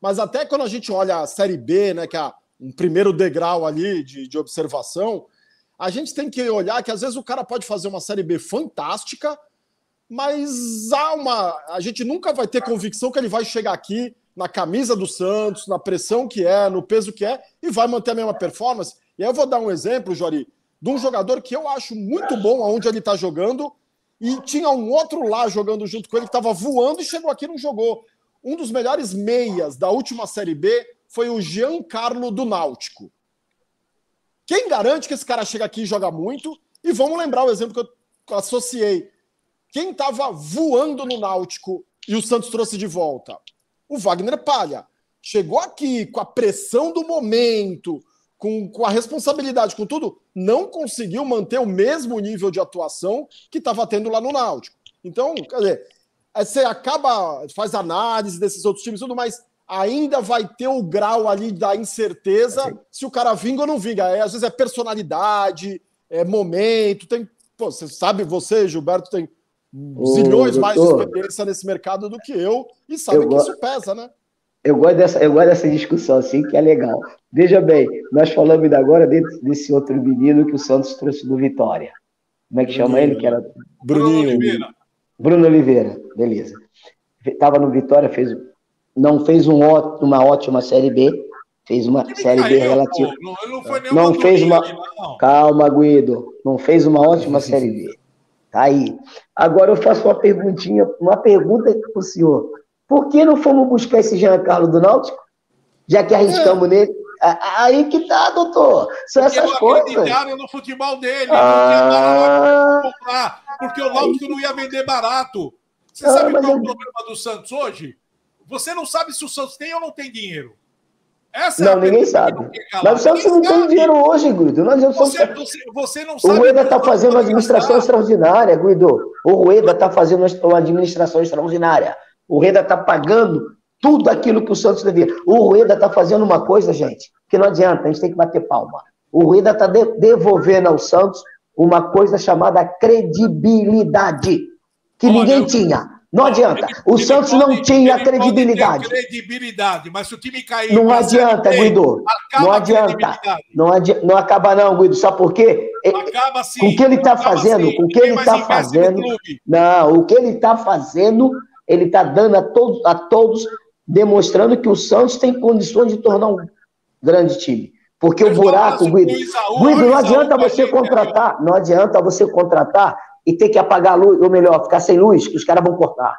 Mas até quando a gente olha a Série B, né, que é um primeiro degrau ali de, de observação, a gente tem que olhar que às vezes o cara pode fazer uma Série B fantástica, mas há uma. A gente nunca vai ter convicção que ele vai chegar aqui na camisa do Santos, na pressão que é, no peso que é, e vai manter a mesma performance. E aí eu vou dar um exemplo, Jori, de um jogador que eu acho muito bom aonde ele está jogando, e tinha um outro lá jogando junto com ele que estava voando e chegou aqui e não jogou. Um dos melhores meias da última Série B foi o Giancarlo do Náutico. Quem garante que esse cara chega aqui e joga muito? E vamos lembrar o exemplo que eu associei. Quem estava voando no Náutico e o Santos trouxe de volta? O Wagner Palha. Chegou aqui com a pressão do momento, com, com a responsabilidade, com tudo, não conseguiu manter o mesmo nível de atuação que estava tendo lá no Náutico. Então, quer dizer, você acaba, faz análise desses outros times, tudo, mas ainda vai ter o grau ali da incerteza se o cara vinga ou não vinga. É, às vezes é personalidade, é momento, tem. Pô, você sabe, você, Gilberto, tem zilhões mais de experiência nesse mercado do que eu e sabe eu que isso pesa, né? Eu gosto, dessa, eu gosto dessa discussão assim, que é legal. Veja bem, nós falamos ainda agora desse, desse outro menino que o Santos trouxe do Vitória. Como é que chama ele? Que era Bruninho. Oliveira. Bruno Oliveira, beleza. Estava no Vitória, fez, não fez um, uma ótima Série B, fez uma Série B relativa. Não, não, não fez uma. Não. Calma, Guido. Não fez uma ótima Série B. Tá aí. Agora eu faço uma perguntinha, uma pergunta para o senhor. Por que não fomos buscar esse Giancarlo do Náutico? Já que arriscamos é. nele. Aí que tá, doutor. São porque essas coisas. acreditaram no futebol dele. Ah... porque o Náutico não ia vender barato. Você ah, sabe qual é o problema do Santos hoje? Você não sabe se o Santos tem ou não tem dinheiro. Essa não, é ninguém sabe. Mas o Santos não sabe. tem dinheiro hoje, Guido. Nós você, você, você não sabe. O Rueda está fazendo uma administração extraordinária, Guido. O Rueda está fazendo uma administração extraordinária. O Rueda está pagando tudo aquilo que o Santos devia. O Rueda está fazendo uma coisa, gente, que não adianta, a gente tem que bater palma. O Rueda está de devolvendo ao Santos uma coisa chamada credibilidade, que Olha, ninguém tinha. Não adianta. O Santos não tinha credibilidade. credibilidade, mas se o time cair. Não adianta, Guido. Não adianta. Não, adi não acaba, não, Guido. Só porque. Acaba sim. Com o que ele está fazendo, sim. com o que ele está fazendo. Não, o que ele está fazendo, ele está dando a todos, a todos demonstrando que o Santos tem condições de tornar um grande time. Porque o buraco, Guido, Guido, não adianta você contratar, não adianta você contratar e ter que apagar a luz, ou melhor, ficar sem luz, que os caras vão cortar.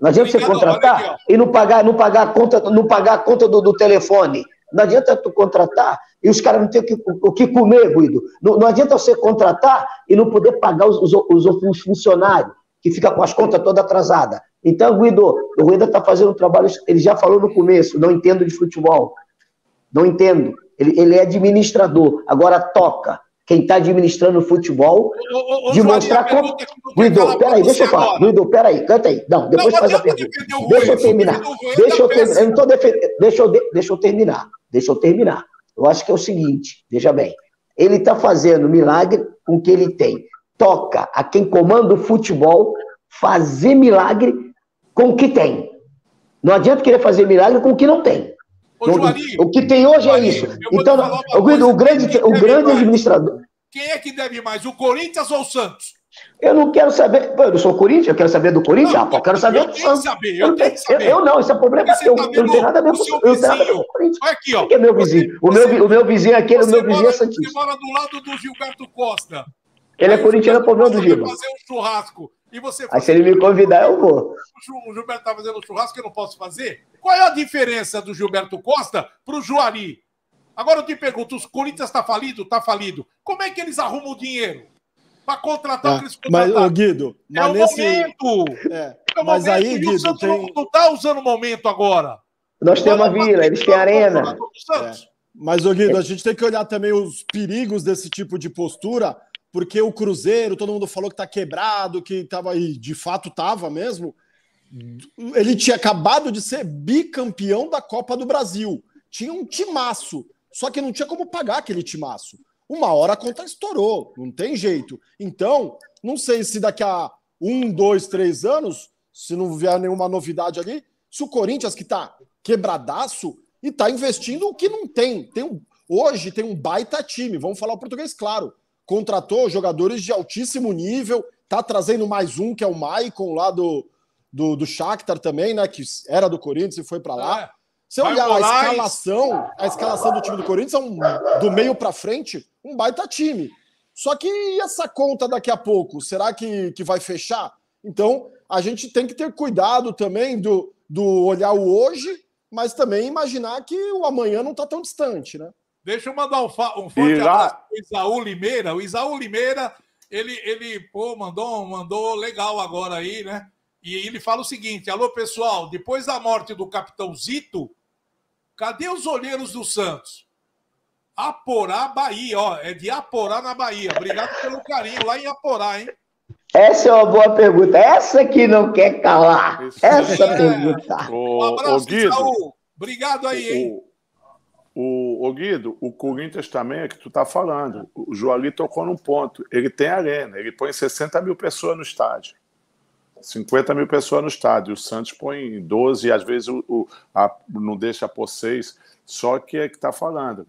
Não adianta você contratar e não pagar, não pagar a conta, não pagar a conta do, do telefone. Não adianta tu contratar e os caras não ter o que, o que comer, Guido. Não, não, adianta você contratar e não poder pagar os, os, os, os funcionários, que fica com as contas todas atrasadas. Então, Guido, o Rueda está fazendo um trabalho, ele já falou no começo, não entendo de futebol. Não entendo. Ele, ele é administrador, agora toca. Quem está administrando o futebol, ô, ô, de mostrar como. Guido, peraí, deixa eu falar. Guido, peraí, canta aí. Não, depois não, faz a pergunta. Deixa eu terminar. Deixa eu terminar. Eu não tô defendendo. Deixa eu, deixa eu terminar. Deixa eu terminar. Eu acho que é o seguinte, veja bem. Ele está fazendo milagre com o que ele tem. Toca a quem comanda o futebol fazer milagre com o que tem. Não adianta querer fazer milagre com o que não tem. Ô, Juari, o que tem hoje é isso. Então, o, o, grande, o grande administrador. Quem é que deve mais, o Corinthians ou o Santos? Eu não quero saber. Eu não sou Corinthians, eu quero saber do Corinthians. Não, eu quero saber eu do Santos. Saber, eu, eu, tenho, saber. Eu, não, isso é problema seu. Tá eu não tenho nada a ver com o Eu tenho nada a ver com o Corinthians. Olha aqui, ó. Quem é meu vizinho? o, meu, o meu vizinho é aquele, o meu vizinho é Santista. Você mora do lado do Gilberto Costa. Ele é corintiano, é problema do Gilberto. fazer um churrasco e você Aí se ele me convidar, eu vou. O Gilberto está fazendo churrasco que eu não posso fazer. Qual é a diferença do Gilberto Costa para o Juari? Agora eu te pergunto: os Corinthians está falido? Está falido. Como é que eles arrumam o dinheiro? Para contratar é, o que eles Mas, ô, Guido, é o nesse... momento. É, é o mas momento. aí, Guido, o tem... não está usando o momento agora. Nós temos a vila, eles têm arena. É. Mas, ô Guido, a gente tem que olhar também os perigos desse tipo de postura porque o Cruzeiro, todo mundo falou que está quebrado, que estava aí, de fato estava mesmo. Ele tinha acabado de ser bicampeão da Copa do Brasil. Tinha um timaço, só que não tinha como pagar aquele timaço. Uma hora a conta estourou, não tem jeito. Então, não sei se daqui a um, dois, três anos, se não vier nenhuma novidade ali, se o Corinthians, que está quebradaço, e está investindo o que não tem. tem um, hoje tem um baita time, vamos falar o português claro contratou jogadores de altíssimo nível, tá trazendo mais um, que é o Maicon lá do, do, do Shakhtar também, né? Que era do Corinthians e foi para lá. É. Se olhar a escalação, a escalação do time do Corinthians é um, do meio para frente, um baita time. Só que essa conta daqui a pouco, será que, que vai fechar? Então, a gente tem que ter cuidado também do, do olhar o hoje, mas também imaginar que o amanhã não está tão distante, né? Deixa eu mandar um, um forte lá... abraço para o Isaú Limeira. O Isaú Limeira, ele, ele pô, mandou, mandou legal agora aí, né? E ele fala o seguinte: alô, pessoal, depois da morte do capitão Zito, cadê os olheiros do Santos? Aporá, Bahia, ó, é de Aporá na Bahia. Obrigado pelo carinho lá em Aporá, hein? Essa é uma boa pergunta. Essa que não quer calar. Essa é. pergunta. um abraço, Isaú. Obrigado aí, hein? O, o Guido, o Corinthians também é que tu tá falando. O Joali tocou num ponto. Ele tem arena, ele põe 60 mil pessoas no estádio. 50 mil pessoas no estádio. O Santos põe 12 e às vezes o, o a, não deixa por 6. Só que é que tá falando.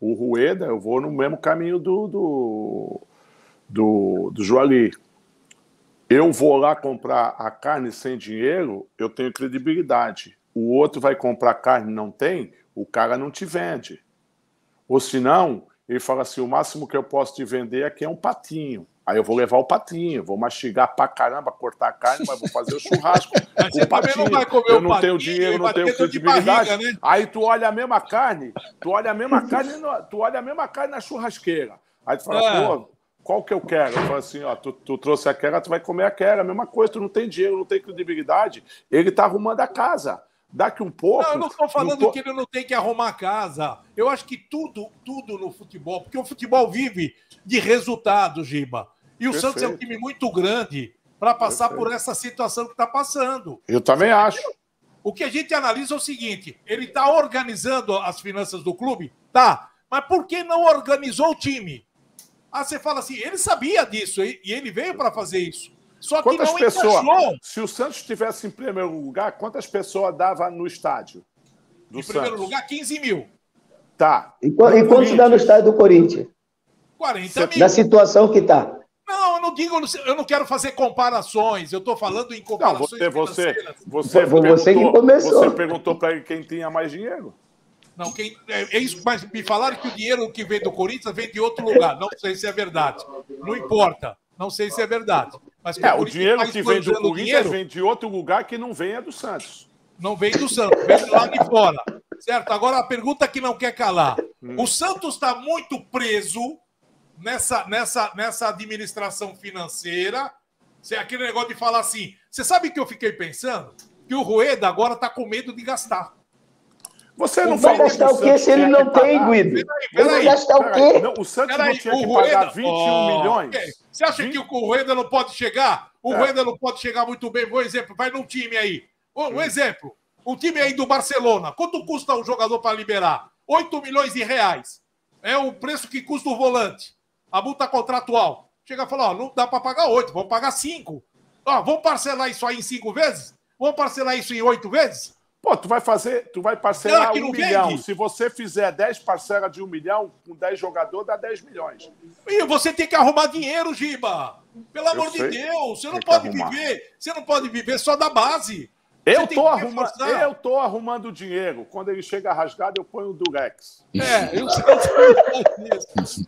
O Rueda, eu vou no mesmo caminho do, do, do, do Joali. Eu vou lá comprar a carne sem dinheiro, eu tenho credibilidade. O outro vai comprar carne não tem, o cara não te vende. Ou senão, ele fala assim: o máximo que eu posso te vender aqui é um patinho. Aí eu vou levar o patinho, vou mastigar pra caramba, cortar a carne, mas vou fazer o churrasco com o patinho. Não eu não patinho, tenho dinheiro, não tenho credibilidade. Barriga, né? Aí tu olha a mesma carne, tu olha a mesma carne, tu olha a mesma carne na churrasqueira. Aí tu fala, é. pô, qual que eu quero? Eu falo assim, ó, tu, tu trouxe aquela, tu vai comer aquela, a mesma coisa, tu não tem dinheiro, não tem credibilidade. Ele tá arrumando a casa. Daqui um pouco. Não, eu não estou falando não... que ele não tem que arrumar a casa. Eu acho que tudo, tudo no futebol, porque o futebol vive de resultados, Giba. E o Perfeito. Santos é um time muito grande para passar Perfeito. por essa situação que está passando. Eu também acho. O que a gente analisa é o seguinte: ele está organizando as finanças do clube? Tá. Mas por que não organizou o time? Ah, você fala assim, ele sabia disso e ele veio para fazer isso. Só quantas que não pessoas, encaixou. Se o Santos estivesse em primeiro lugar, quantas pessoas dava no estádio? em primeiro Santos? lugar, 15 mil. Tá. E, e quantos dá no estádio do Corinthians? 40 mil. Na situação que está. Não, eu não digo, eu não quero fazer comparações. Eu estou falando em comparações. Não, você, você, você, você que começou. Você perguntou para ele quem tinha mais dinheiro. Não, quem, é, é, isso, mas me falaram que o dinheiro que vem do Corinthians vem de outro lugar. Não sei se é verdade. Não importa. Não sei se é verdade. Mas é, o, dinheiro tá que vem do Corinthians dinheiro, vem de outro lugar que não vem é do Santos. Não vem do Santos, vem de lá de fora. Certo? Agora a pergunta que não quer calar. Hum. O Santos está muito preso nessa, nessa, nessa administração financeira. Aquele negócio de falar assim. Você sabe que eu fiquei pensando? Que o Rueda agora está com medo de gastar. Você não vai gastar o quê se ele não tem, Guido? Ele vai gastar o quê? Não, o Santos não tinha que pagar 21 oh, milhões. Você acha 20? que o Rueda não pode chegar? O é. Rueda não pode chegar muito bem. Vou exemplo, vai num time aí. Um exemplo, o time aí do Barcelona. Quanto custa o jogador para liberar? 8 milhões de reais. É o preço que custa o volante a multa contratual. Chega a falar, ó, não dá para pagar oito, vamos pagar cinco. Ó, vamos parcelar isso aí em cinco vezes? Vamos parcelar isso em oito vezes? Pô, tu vai fazer, tu vai parcelar um milhão. Vende? Se você fizer 10 parcelas de um milhão, com 10 jogadores, dá 10 milhões. E você tem que arrumar dinheiro, Giba. Pelo amor de Deus, você não pode viver. Você não pode viver só da base. Eu tô, arrumando, eu tô arrumando dinheiro. Quando ele chega rasgado, eu ponho o Durex. É, eu sei.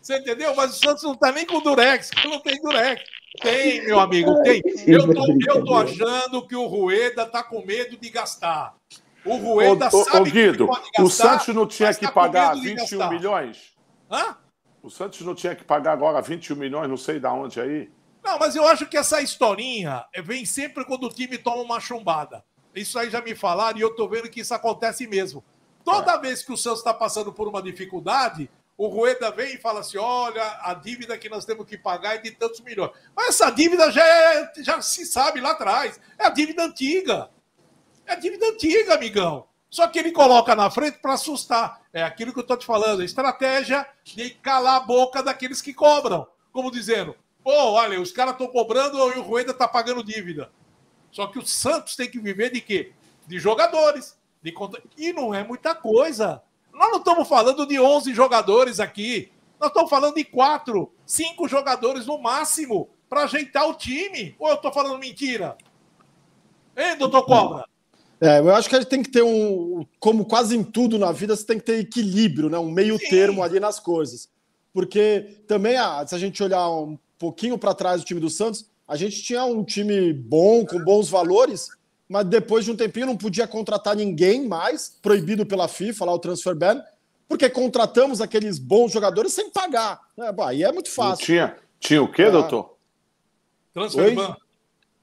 Você entendeu? Mas o Santos não está nem com Durex, não tem Durex. Tem, meu amigo, tem. Eu tô, eu tô achando que o Rueda está com medo de gastar. O Rueda ô, sabe ô, Guido, que pode gastar, o Santos não tinha que tá pagar 21 milhões? Hã? O Santos não tinha que pagar agora 21 milhões, não sei de onde aí. Não, mas eu acho que essa historinha vem sempre quando o time toma uma chumbada. Isso aí já me falaram e eu tô vendo que isso acontece mesmo. Toda é. vez que o Santos está passando por uma dificuldade, o Rueda vem e fala assim: olha, a dívida que nós temos que pagar é de tantos milhões. Mas essa dívida já, é, já se sabe lá atrás. É a dívida antiga. É a dívida antiga, amigão. Só que ele coloca na frente para assustar. É aquilo que eu estou te falando, a estratégia de calar a boca daqueles que cobram. Como dizendo, pô, olha, os caras estão cobrando e o Rueda está pagando dívida. Só que o Santos tem que viver de quê? De jogadores. De... E não é muita coisa. Nós não estamos falando de 11 jogadores aqui. Nós estamos falando de quatro, cinco jogadores no máximo para ajeitar o time. Ou eu estou falando mentira? Hein, doutor Cobra? É, eu acho que a gente tem que ter um. Como quase em tudo na vida, você tem que ter equilíbrio, né? um meio Sim. termo ali nas coisas. Porque também, ah, se a gente olhar um pouquinho para trás do time do Santos, a gente tinha um time bom, com bons valores, mas depois de um tempinho não podia contratar ninguém mais, proibido pela FIFA, lá o transfer ban, porque contratamos aqueles bons jogadores sem pagar. É, aí é muito fácil. Não tinha, tinha o quê, é. doutor? Transfer ban.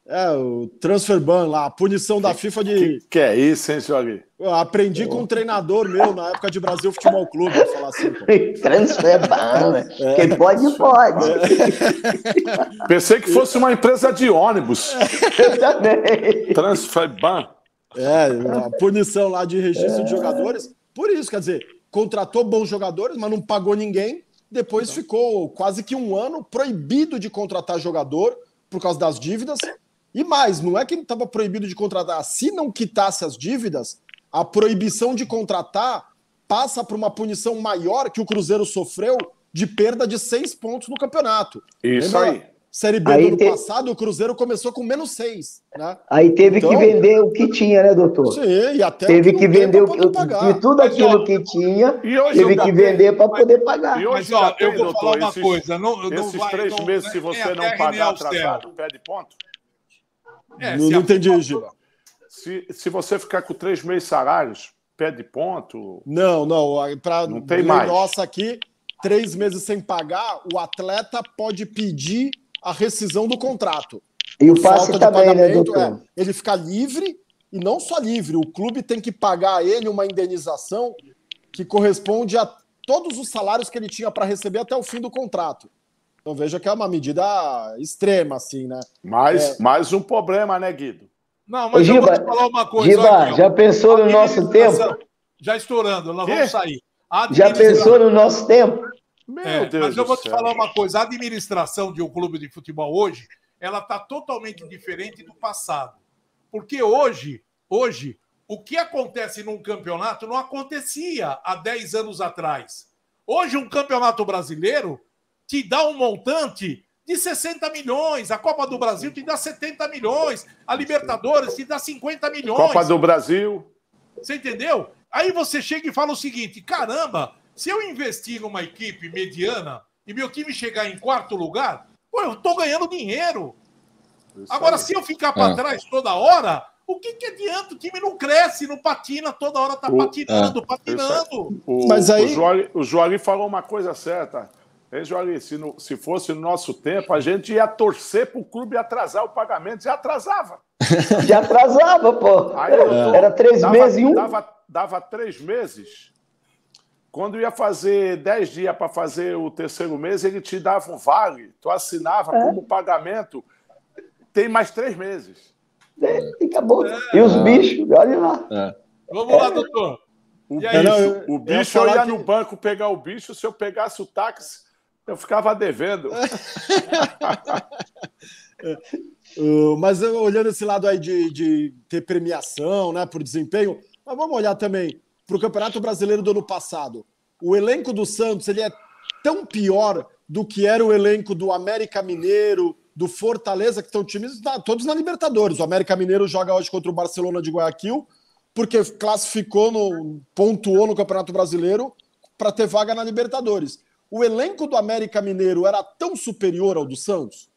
É, o transfer ban lá, a punição da FIFA de. Que, que é isso, hein, Jogue? Eu aprendi com um treinador meu na época de Brasil Futebol Clube, vou falar assim. transfer ban, né? É. Quem pode, pode. É. Pensei que fosse uma empresa de ônibus. Eu também. Transfer ban. É, a punição lá de registro é. de jogadores. Por isso, quer dizer, contratou bons jogadores, mas não pagou ninguém. Depois ficou quase que um ano proibido de contratar jogador por causa das dívidas. E mais, não é que ele estava proibido de contratar. Se não quitasse as dívidas, a proibição de contratar passa por uma punição maior que o Cruzeiro sofreu de perda de seis pontos no campeonato. Isso Lembra? aí. Série B aí do ano te... passado, o Cruzeiro começou com menos seis. Né? Aí teve então, que vender o que tinha, né, doutor? Sim, e até teve que, que vender o que, e tudo aquilo que tinha, teve que vender para poder pagar. E hoje, Mas, ó, eu vou doutor, falar uma esses, coisa. Não, não esses vai, três não, meses, se você não pagar atrasado, pede ponto? É, não, não entendi, Giba. Se, se você ficar com três meses salários, pede ponto? Não, não. Pra, não tem mais. Nossa, aqui, três meses sem pagar, o atleta pode pedir a rescisão do contrato. E o passe também, né, doutor? É, ele fica livre, e não só livre, o clube tem que pagar a ele uma indenização que corresponde a todos os salários que ele tinha para receber até o fim do contrato. Então veja que é uma medida extrema, assim, né? Mais, é... mais um problema, né, Guido? Não, mas Giba, eu vou te falar uma coisa. Giba, aqui, já pensou no nosso tempo? Já estourando, nós vamos sair. Já pensou no nosso tempo? Meu é, Deus mas eu vou te falar uma coisa: a administração de um clube de futebol hoje, ela está totalmente diferente do passado. Porque hoje, hoje, o que acontece num campeonato não acontecia há 10 anos atrás. Hoje, um campeonato brasileiro te dá um montante de 60 milhões, a Copa do Brasil te dá 70 milhões, a Libertadores te dá 50 milhões. Copa do Brasil. Você entendeu? Aí você chega e fala o seguinte: caramba, se eu investir numa equipe mediana e meu time chegar em quarto lugar, pô, eu tô ganhando dinheiro. Isso Agora, aí. se eu ficar para é. trás toda hora, o que, que adianta? O time não cresce, não patina, toda hora tá o, patinando, é. patinando. O, Mas aí... o, Joali, o falou uma coisa certa. Hein, Joali, se, no, se fosse no nosso tempo, a gente ia torcer para o clube atrasar o pagamento. Já atrasava. Já atrasava, pô. Aí, Era três dava, meses e um. Dava, dava três meses quando ia fazer 10 dias para fazer o terceiro mês, ele te dava um vale, tu assinava é. como pagamento, tem mais três meses. É, acabou. É. E os bichos, olha lá. É. Vamos lá, doutor. O e bicho, eu, o bicho eu, ia que... no banco pegar o bicho, se eu pegasse o táxi, eu ficava devendo. uh, mas olhando esse lado aí de, de ter premiação né, por desempenho, mas vamos olhar também para o Campeonato Brasileiro do ano passado. O elenco do Santos ele é tão pior do que era o elenco do América Mineiro, do Fortaleza, que estão times na, todos na Libertadores. O América Mineiro joga hoje contra o Barcelona de Guayaquil, porque classificou, no, pontuou no Campeonato Brasileiro para ter vaga na Libertadores. O elenco do América Mineiro era tão superior ao do Santos?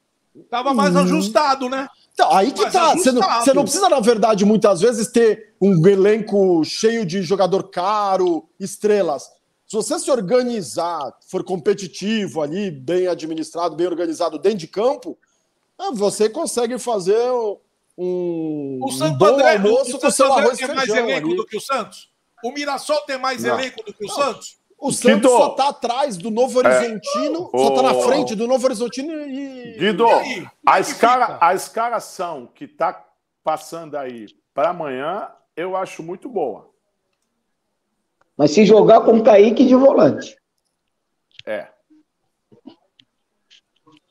Tava mais hum. ajustado, né? Então, aí que tá. Você não, você não, precisa, na verdade, muitas vezes, ter um elenco cheio de jogador caro, estrelas. Se você se organizar, for competitivo ali, bem administrado, bem organizado dentro de campo, ah, você consegue fazer um, o um bom André, almoço o com seu arroz tem mais elenco ali. do que o Santos? O Mirassol tem mais não. elenco do que o não. Santos? O Santos Guido. só tá atrás do Novo é. Horizontino, é. só tá na frente do Novo Horizontino e. Guido, e a, escala, a escalação que tá passando aí para amanhã, eu acho muito boa. Mas se jogar com Kaique de volante. É.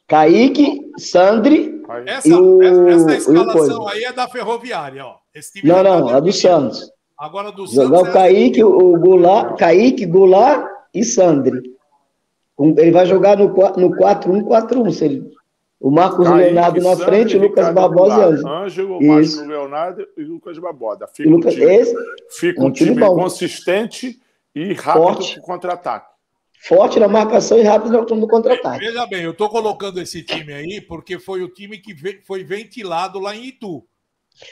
Kaique, Sandri. Essa, e o, essa escalação aí é da Ferroviária, ó. não, não, é do Santos. Agora do Jogar Santos. o Kaique, é... o Goulart, Kaique, Goulart e Sandri. Ele vai jogar no, no 4-1-4-1. Se ele... O Marcos Kaique, Leonardo na Sandri, frente, o Lucas Barbosa e Ângelo. Ângelo, Marcos Leonardo e Lucas Barbosa. Fica Lucas, um time, esse, fica um, um time, time consistente e rápido para contra-ataque. Forte na marcação e rápido no contra-ataque. Veja bem, eu estou colocando esse time aí porque foi o time que foi ventilado lá em Itu.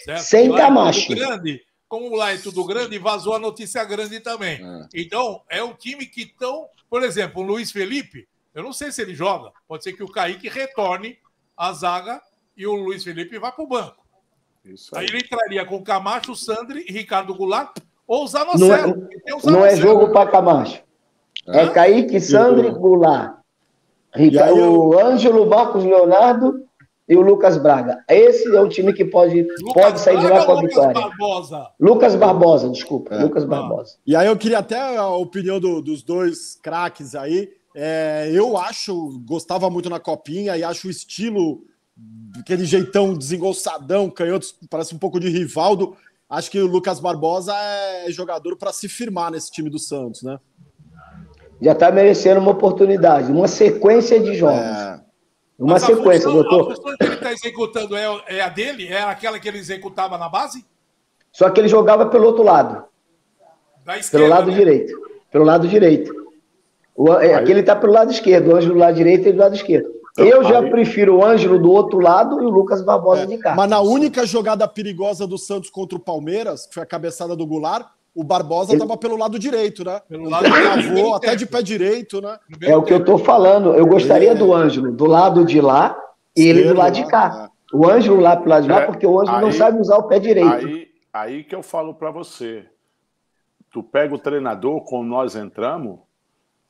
Certo? Sem Camacho. Grande, como lá é tudo grande, vazou a notícia grande também. É. Então, é o time que estão. Por exemplo, o Luiz Felipe, eu não sei se ele joga. Pode ser que o Kaique retorne à zaga e o Luiz Felipe vá para o banco. Isso aí. aí ele entraria com Camacho, Sandri, Ricardo Goulart ou no Não, é, não é jogo para Camacho. É Kaique, Sandri, Goulart. Ricardo, o Ângelo, Marcos Leonardo e o Lucas Braga. Esse é um time que pode, pode sair de lá com a vitória. Barbosa? Lucas Barbosa, desculpa. É. Lucas Barbosa. E aí eu queria até a opinião do, dos dois craques aí. É, eu acho, gostava muito na copinha e acho o estilo, aquele jeitão desengolçadão, canhoto, parece um pouco de Rivaldo. Acho que o Lucas Barbosa é jogador para se firmar nesse time do Santos, né? já está merecendo uma oportunidade, uma sequência de jogos. É. Uma Mas sequência, função, doutor. A função que ele está executando é, é, a dele? É aquela que ele executava na base? Só que ele jogava pelo outro lado. Da esquerda, pelo lado né? direito. Pelo lado direito. O, é, aqui ele está pelo lado esquerdo, o Ângelo do lado direito e do lado esquerdo. Então, Eu já aí... prefiro o Ângelo do outro lado e o Lucas Barbosa é, de cá. Mas na única jogada perigosa do Santos contra o Palmeiras, que foi a cabeçada do Goulart, o Barbosa estava ele... pelo lado direito, né? Pelo lado direito. até de pé direito, né? É o que eu estou falando. Eu gostaria é. do Ângelo do lado de lá e ele do lado de cá. É. O Ângelo lá pro lado de lá, é, porque o Ângelo aí, não sabe usar o pé direito. Aí, aí que eu falo para você. Tu pega o treinador, como nós entramos,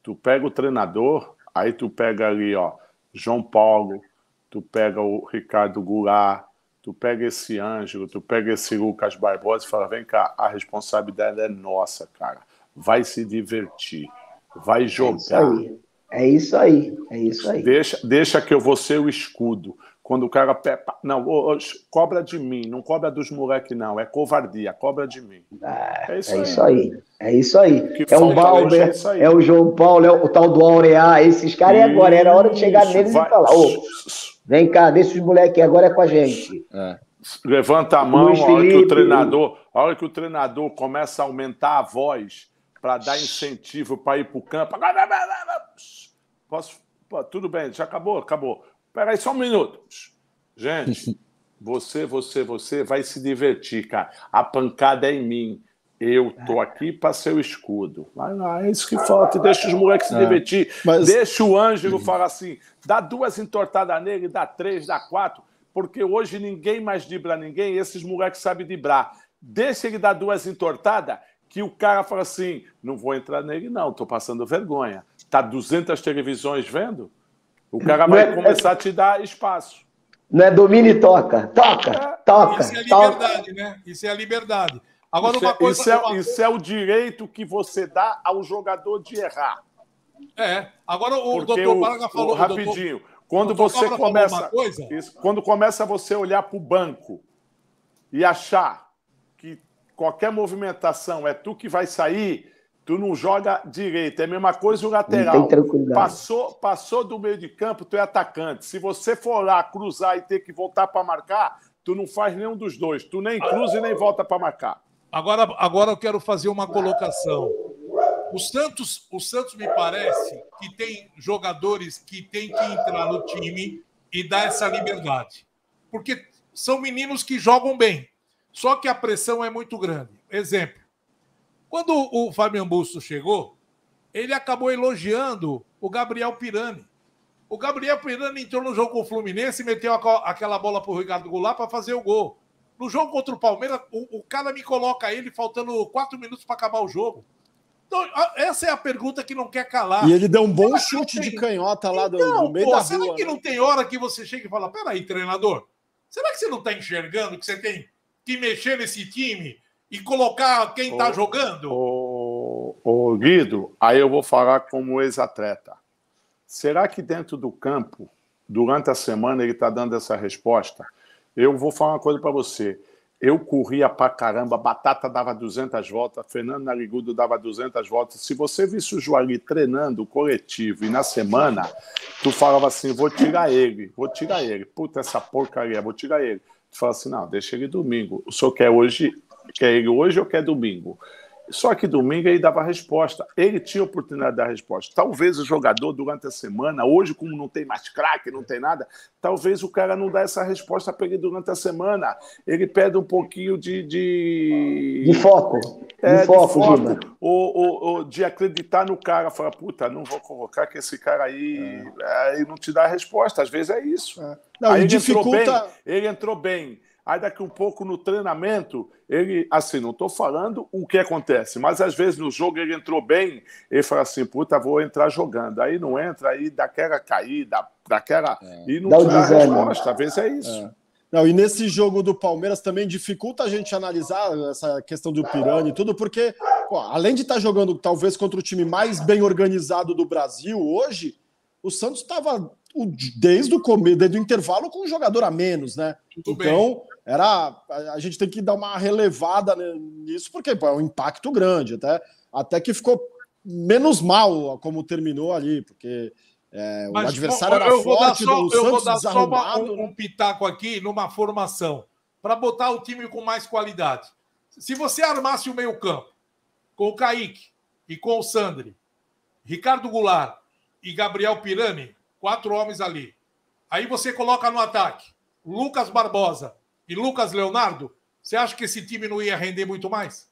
tu pega o treinador, aí tu pega ali, ó, João Paulo, tu pega o Ricardo Goulart, tu pega esse Ângelo, tu pega esse Lucas Barbosa e fala: vem cá, a responsabilidade é nossa, cara. Vai se divertir, vai jogar. É isso aí, é isso aí. É isso aí. Deixa, deixa que eu vou ser o escudo. Quando o cara pega. Não, cobra de mim, não cobra dos moleques, não. É covardia, cobra de mim. Ah, é, isso, é aí. isso aí. É isso aí. É o Balber, é, é, o João Paulo, é o tal do Aureá, esses caras. E agora era hora de chegar neles vai. e falar: Ô, vem cá, deixa os moleques agora é com a gente. É. Levanta a mão, a hora que o treinador, a hora que o treinador começa a aumentar a voz para dar incentivo para ir para o campo. Posso? Pô, tudo bem, já acabou, acabou. Peraí, só um minuto. Gente, você, você, você vai se divertir, cara. A pancada é em mim. Eu tô aqui para ser o escudo. Vai lá, é isso que falta. Deixa os moleques se é. divertir. Mas... Deixa o Ângelo falar assim: dá duas entortadas nele, dá três, dá quatro, porque hoje ninguém mais dibra ninguém, esses moleques sabem dibrar. Deixa ele dar duas entortadas, que o cara fala assim: não vou entrar nele, não, tô passando vergonha. Tá 200 televisões vendo? O cara vai é, começar é, a te dar espaço. Não é domínio e toca. Toca, é, toca. Isso é a liberdade, toca. né? Isso é a liberdade. Agora, isso, uma é, coisa, isso, é, uma... isso é o direito que você dá ao jogador de errar. É. Agora o Porque doutor Braga falou. O, rapidinho. Doutor, quando você começa. Isso, quando começa você olhar para o banco e achar que qualquer movimentação é tu que vai sair, tu não joga direito. É a mesma coisa o lateral. Passou, passou do meio de campo, tu é atacante. Se você for lá cruzar e ter que voltar para marcar, tu não faz nenhum dos dois. Tu nem cruza e nem volta para marcar. Agora, agora eu quero fazer uma colocação. O Santos, o Santos me parece que tem jogadores que têm que entrar no time e dar essa liberdade. Porque são meninos que jogam bem. Só que a pressão é muito grande. Exemplo, quando o Fabian Busto chegou, ele acabou elogiando o Gabriel Pirani. O Gabriel Pirani entrou no jogo com o Fluminense e meteu aquela bola para o Ricardo Goulart para fazer o gol. No jogo contra o Palmeiras, o, o cara me coloca ele faltando quatro minutos para acabar o jogo. Então, essa é a pergunta que não quer calar. E ele deu um bom chute de canhota lá do, então, do meio pô, da será rua. que né? não tem hora que você chega e fala: peraí, treinador, será que você não está enxergando que você tem que mexer nesse time e colocar quem está jogando? O, o Guido, aí eu vou falar como ex-atleta. Será que dentro do campo, durante a semana, ele está dando essa resposta? Eu vou falar uma coisa para você. Eu corria pra caramba, Batata dava 200 voltas, Fernando Narigudo dava 200 voltas. Se você visse o Joali treinando o coletivo e na semana, tu falava assim: vou tirar ele, vou tirar ele. Puta, essa porcaria, vou tirar ele. Tu fala assim: não, deixa ele domingo. O senhor quer hoje Quer ele hoje ou quer domingo? Só que domingo ele dava a resposta. Ele tinha a oportunidade de dar a resposta. Talvez o jogador, durante a semana, hoje, como não tem mais craque, não tem nada, talvez o cara não dá essa resposta para ele durante a semana. Ele pede um pouquinho de. De, de foco. É, de foco, de, foco ou, ou, ou, de acreditar no cara. Falar, puta, não vou colocar que esse cara aí, é. aí não te dá a resposta. Às vezes é isso. É. Não, aí ele, dificulta... entrou bem, ele entrou bem Aí daqui um pouco no treinamento, ele, assim, não estou falando o que acontece, mas às vezes no jogo ele entrou bem, ele fala assim, puta, vou entrar jogando. Aí não entra, aí daquela caída, daquela. É. E não dá, dá resposta, às vezes é isso. É. Não, e nesse jogo do Palmeiras também dificulta a gente analisar essa questão do Pirani e tudo, porque, pô, além de estar tá jogando talvez contra o time mais bem organizado do Brasil hoje, o Santos estava desde o começo, desde o intervalo com um jogador a menos, né? Tudo então, bem era a gente tem que dar uma relevada nisso porque pô, é um impacto grande até até que ficou menos mal como terminou ali, porque é, o adversário era forte, só, o Santos eu vou dar só uma, um, um pitaco aqui numa formação para botar o time com mais qualidade. Se você armasse o meio-campo com o Kaique e com o Sandri, Ricardo Goulart e Gabriel Pirani, quatro homens ali. Aí você coloca no ataque Lucas Barbosa e Lucas Leonardo. Você acha que esse time não ia render muito mais?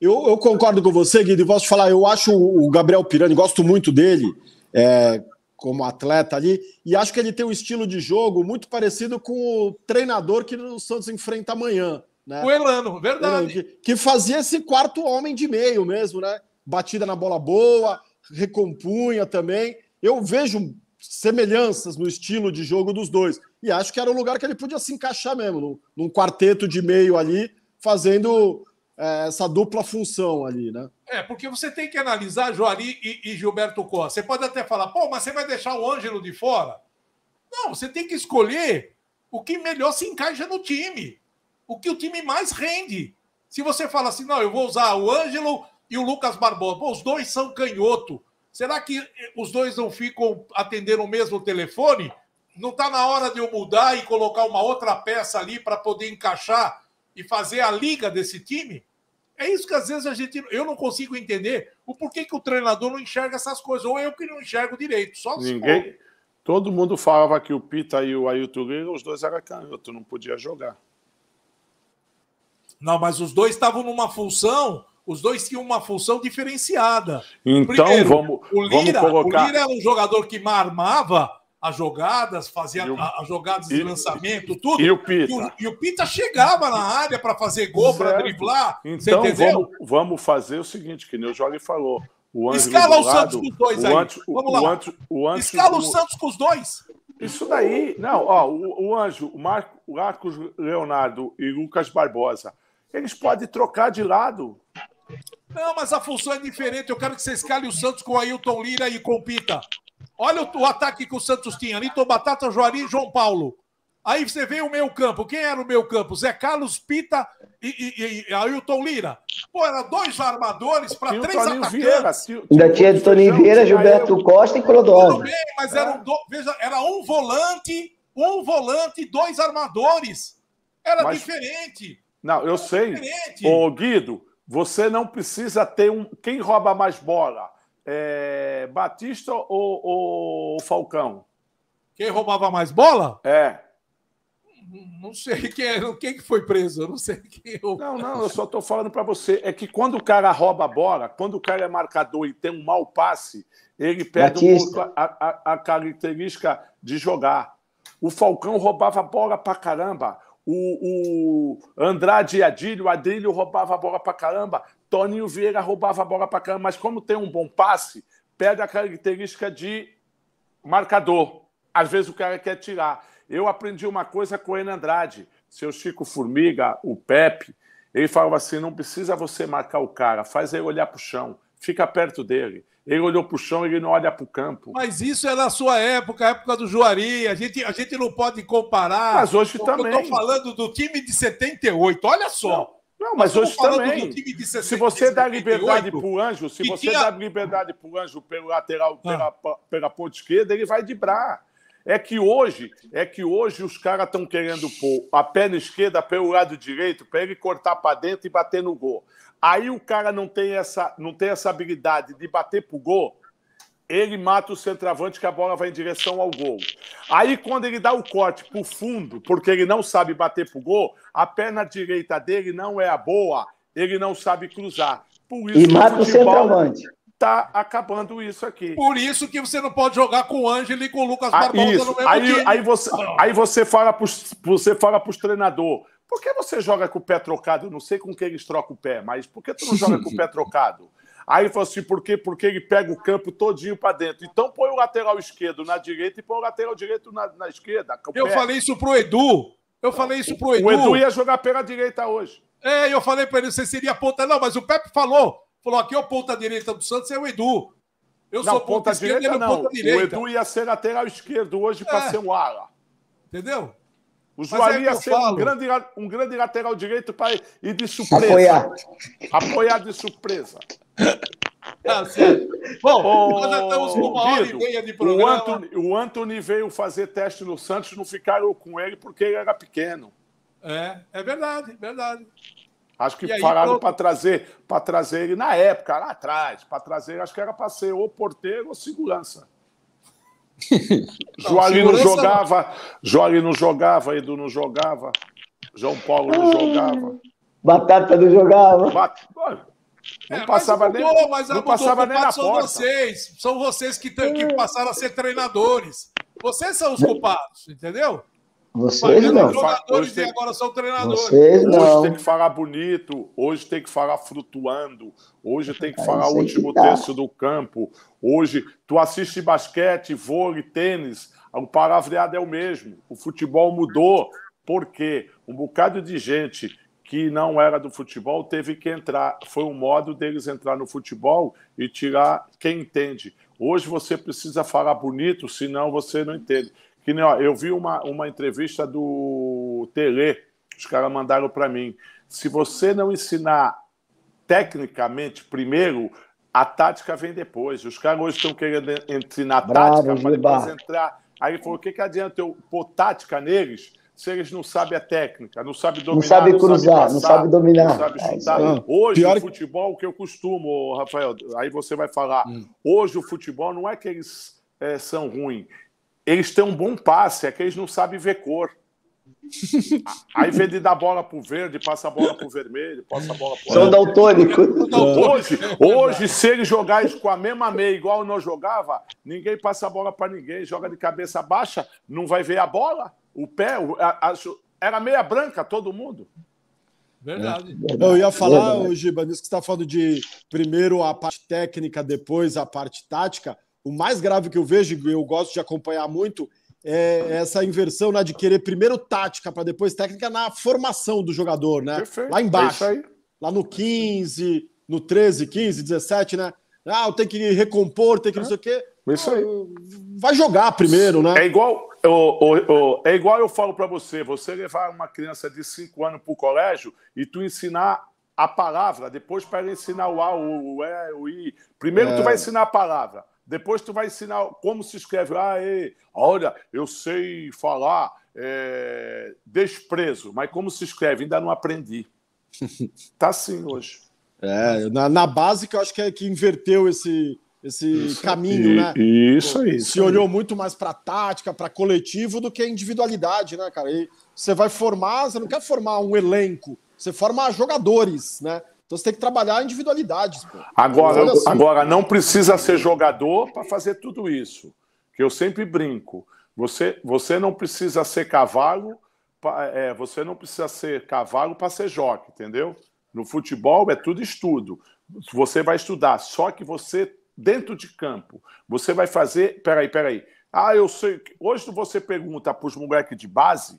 Eu, eu concordo com você, Guido, e posso falar, eu acho o Gabriel Pirani, gosto muito dele é, como atleta ali, e acho que ele tem um estilo de jogo muito parecido com o treinador que o Santos enfrenta amanhã. Né? O Elano, verdade. Que, que fazia esse quarto homem de meio mesmo, né? Batida na bola boa, recompunha também. Eu vejo semelhanças no estilo de jogo dos dois. E acho que era o lugar que ele podia se encaixar mesmo, num, num quarteto de meio ali, fazendo é, essa dupla função ali, né? É, porque você tem que analisar Joari e, e, Gilberto Costa. Você pode até falar, pô, mas você vai deixar o Ângelo de fora? Não, você tem que escolher o que melhor se encaixa no time. O que o time mais rende. Se você fala assim, não, eu vou usar o Ângelo e o Lucas Barbosa. Pô, os dois são canhoto. Será que os dois não ficam atendendo o mesmo telefone? Não está na hora de eu mudar e colocar uma outra peça ali para poder encaixar e fazer a liga desse time? É isso que às vezes a gente. Eu não consigo entender o porquê que o treinador não enxerga essas coisas. Ou eu que não enxergo direito. Só Ninguém. Todo mundo falava que o Pita e o Ailton Lira, os dois eram canhoto, não podia jogar. Não, mas os dois estavam numa função, os dois tinham uma função diferenciada. Então Primeiro, vamos, o Lira, vamos colocar. O Lira era um jogador que marmava as jogadas, fazia o, as jogadas de lançamento, tudo. E o Pita. E o, e o Pita chegava na área para fazer gol, para driblar. Então vamos, vamos fazer o seguinte, que o Jogue falou. O Escala o Santos com os dois aí. Antes, vamos lá. O Antes, Antes, Escala o Santos com os dois. Isso daí, não, ó, o, o Anjo, o, Marco, o Marcos Leonardo e Lucas Barbosa, eles podem trocar de lado. Não, mas a função é diferente. Eu quero que você escale o Santos com o Ailton Lira e com o Pita. Olha o, o, ataque que o Santos tinha. Lito Batata, Juari e João Paulo. Aí você vê o meio campo. Quem era o meio campo? Zé Carlos, Pita e, e, e Ailton Lira. Pô, era dois armadores para três atacantes. Vieira, Ainda tinha Toninho Vieira, Gilberto Costa e Clodovio. Tudo bem, mas era um, veja, era um volante, um volante e dois armadores. Era mas, diferente. Não, eu era sei. Diferente. Ô, Guido, você não precisa ter um. Quem rouba mais bola? É, Batista ou, ou Falcão? Quem roubava mais bola? É. Não sei quem, é, quem que foi preso, eu não sei quem. Eu... Não, não, eu só estou falando para você. É que quando o cara rouba a bola, quando o cara é marcador e tem um mau passe, ele perde um pouco a, a, a, característica de jogar. O Falcão roubava a bola para caramba. O, o Andrade e Adílio, o Adílio roubava a bola para caramba. Toninho Vieira roubava a bola para caramba, mas como tem um bom passe, perde a característica de marcador. Às vezes o cara quer tirar. Eu aprendi uma coisa com o Enan Andrade, seu Chico Formiga, o Pepe. Ele falava assim: não precisa você marcar o cara, faz ele olhar para o chão, fica perto dele. Ele olhou para o chão, ele não olha para o campo. Mas isso é na sua época, a época do Juari. A gente, a gente não pode comparar. Mas hoje também. Eu estou falando do time de 78. Olha só. Não. Não, mas hoje também. se você dá liberdade para o Anjo, se você tinha... dá liberdade para o Anjo pelo lateral, ah. pela, pela ponta esquerda, ele vai dibrar. É que hoje, é que hoje os caras estão querendo pôr a perna esquerda pelo lado direito para ele cortar para dentro e bater no gol. Aí o cara não tem essa, não tem essa habilidade de bater pro gol, ele mata o centroavante que a bola vai em direção ao gol. Aí, quando ele dá o corte para o fundo, porque ele não sabe bater para o gol, a perna direita dele não é a boa, ele não sabe cruzar. Por isso e mata o centroavante. Tá acabando isso aqui. Por isso que você não pode jogar com o Ângelo e com o Lucas ah, Barbosa isso. no mesmo aí, time. Aí você, aí você fala para você fala treinador. Por que você joga com o pé trocado? Eu não sei com que eles trocam o pé, mas por que tu não joga com o pé trocado? Aí ele falou assim: por quê? Porque ele pega o campo todinho para dentro. Então põe o lateral esquerdo na direita e põe o lateral direito na, na esquerda. Eu falei isso pro Edu. Eu falei isso pro Edu. O Edu ia jogar pela direita hoje. É, eu falei para ele: você seria ponta. Não, mas o Pepe falou. Falou: aqui é o ponta direita do Santos, é o Edu. Eu não, sou ponta, ponta direita, não. Ponta direita. O Edu ia ser lateral esquerdo hoje para é. ser um ala. Entendeu? O Joali é ia ser um grande, um grande lateral direito para ir de surpresa. Apoiar. Apoiar de surpresa. Tá certo. Bom, nós já estamos com uma hora e meia de programa. O Anthony, o Anthony veio fazer teste no Santos, não ficaram com ele porque ele era pequeno. É, é verdade, verdade. Acho que falaram para trazer, para trazer ele na época, lá atrás, para trazer, acho que era para ser ou porteiro ou segurança. Joali não jogava, Joali não jogava, Edu não jogava, João Paulo não jogava. Batata não jogava. Bat... Não é, passava nem, mudou, mas não passava nem na são porta. Vocês, são vocês que, tem, que passaram a ser treinadores. Vocês são os culpados, entendeu? Vocês não. Jogadores tem... e agora são treinadores. Vocês não. Hoje tem que falar bonito, hoje tem que falar flutuando, hoje tem que falar o último que tá. terço do campo. Hoje, tu assiste basquete, vôlei, tênis, o palavreado é o mesmo. O futebol mudou. Por quê? Um bocado de gente que não era do futebol teve que entrar. Foi um modo deles entrar no futebol e tirar quem entende. Hoje você precisa falar bonito, senão você não entende. Que nem, ó, eu vi uma, uma entrevista do Tele, os caras mandaram para mim. Se você não ensinar tecnicamente primeiro, a tática vem depois. Os caras hoje estão querendo ensinar Bravo, tática para depois entrar. Aí ele falou: o que, que adianta eu pôr tática neles se eles não sabem a técnica, não sabem dominar, não sabe cruzar, não sabe, passar, não sabe dominar, não sabe é chutar. É hoje Pior... o futebol, o que eu costumo, Rafael, aí você vai falar, hum. hoje o futebol não é que eles é, são ruins, eles têm um bom passe, é que eles não sabem ver cor. Aí vem de dar bola pro verde, passa a bola pro vermelho, passa a bola pro São daltônicos. Hoje, hoje, se ele jogar isso com a mesma meia, igual não jogava, ninguém passa a bola para ninguém, joga de cabeça baixa, não vai ver a bola. O pé, a, a, era meia branca, todo mundo. Verdade. É. Eu ia falar, Giba, nisso que você está falando de primeiro a parte técnica, depois a parte tática. O mais grave que eu vejo, e eu gosto de acompanhar muito, é essa inversão né, de querer primeiro tática para depois técnica na formação do jogador, né? Perfeito. Lá embaixo. É lá no 15, no 13, 15, 17, né? Ah, eu tenho que recompor, tem que não sei o quê. Isso aí. Vai jogar primeiro, né? É igual, o, é igual eu falo para você: você levar uma criança de 5 anos para o colégio e tu ensinar a palavra, depois para ensinar o A, o, o E, o I. Primeiro é. tu vai ensinar a palavra. Depois tu vai ensinar como se escreve. Ah, ei, olha, eu sei falar é, desprezo, mas como se escreve? Ainda não aprendi. Tá assim hoje. É, na, na base que eu acho que é que inverteu esse, esse isso, caminho, e, né? Isso aí. Se olhou muito mais para tática, para coletivo do que individualidade, né, cara? E você vai formar, você não quer formar um elenco, você forma jogadores, né? Então você tem que trabalhar individualidades. Pô. Agora, assim. agora não precisa ser jogador para fazer tudo isso. Que eu sempre brinco. Você, você não precisa ser cavalo, pra, é, você não precisa ser cavalo para ser joque, entendeu? No futebol é tudo estudo. Você vai estudar, só que você dentro de campo, você vai fazer. Peraí, peraí. Ah, eu sei. Hoje você pergunta para os moleques de base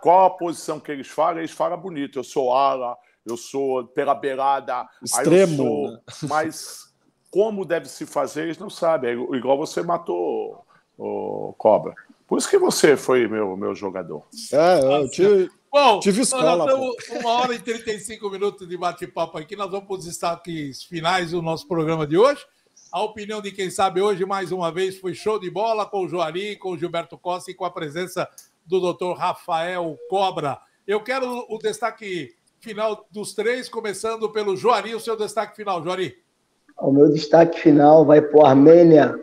qual a posição que eles falam, eles falam bonito. Eu sou ala, eu sou pela beirada, extremo. Sou... Né? Mas como deve se fazer, eles não sabem. É igual você matou o Cobra. Por isso que você foi meu, meu jogador. É, eu tive, Bom, tive escola. Nós estamos uma hora e 35 minutos de bate-papo aqui. Nós vamos para os destaques finais do nosso programa de hoje. A opinião de quem sabe hoje, mais uma vez, foi show de bola com o Joari, com o Gilberto Costa e com a presença do doutor Rafael Cobra. Eu quero o destaque final dos três, começando pelo Joari, o seu destaque final, Joari. O meu destaque final vai para o Armênia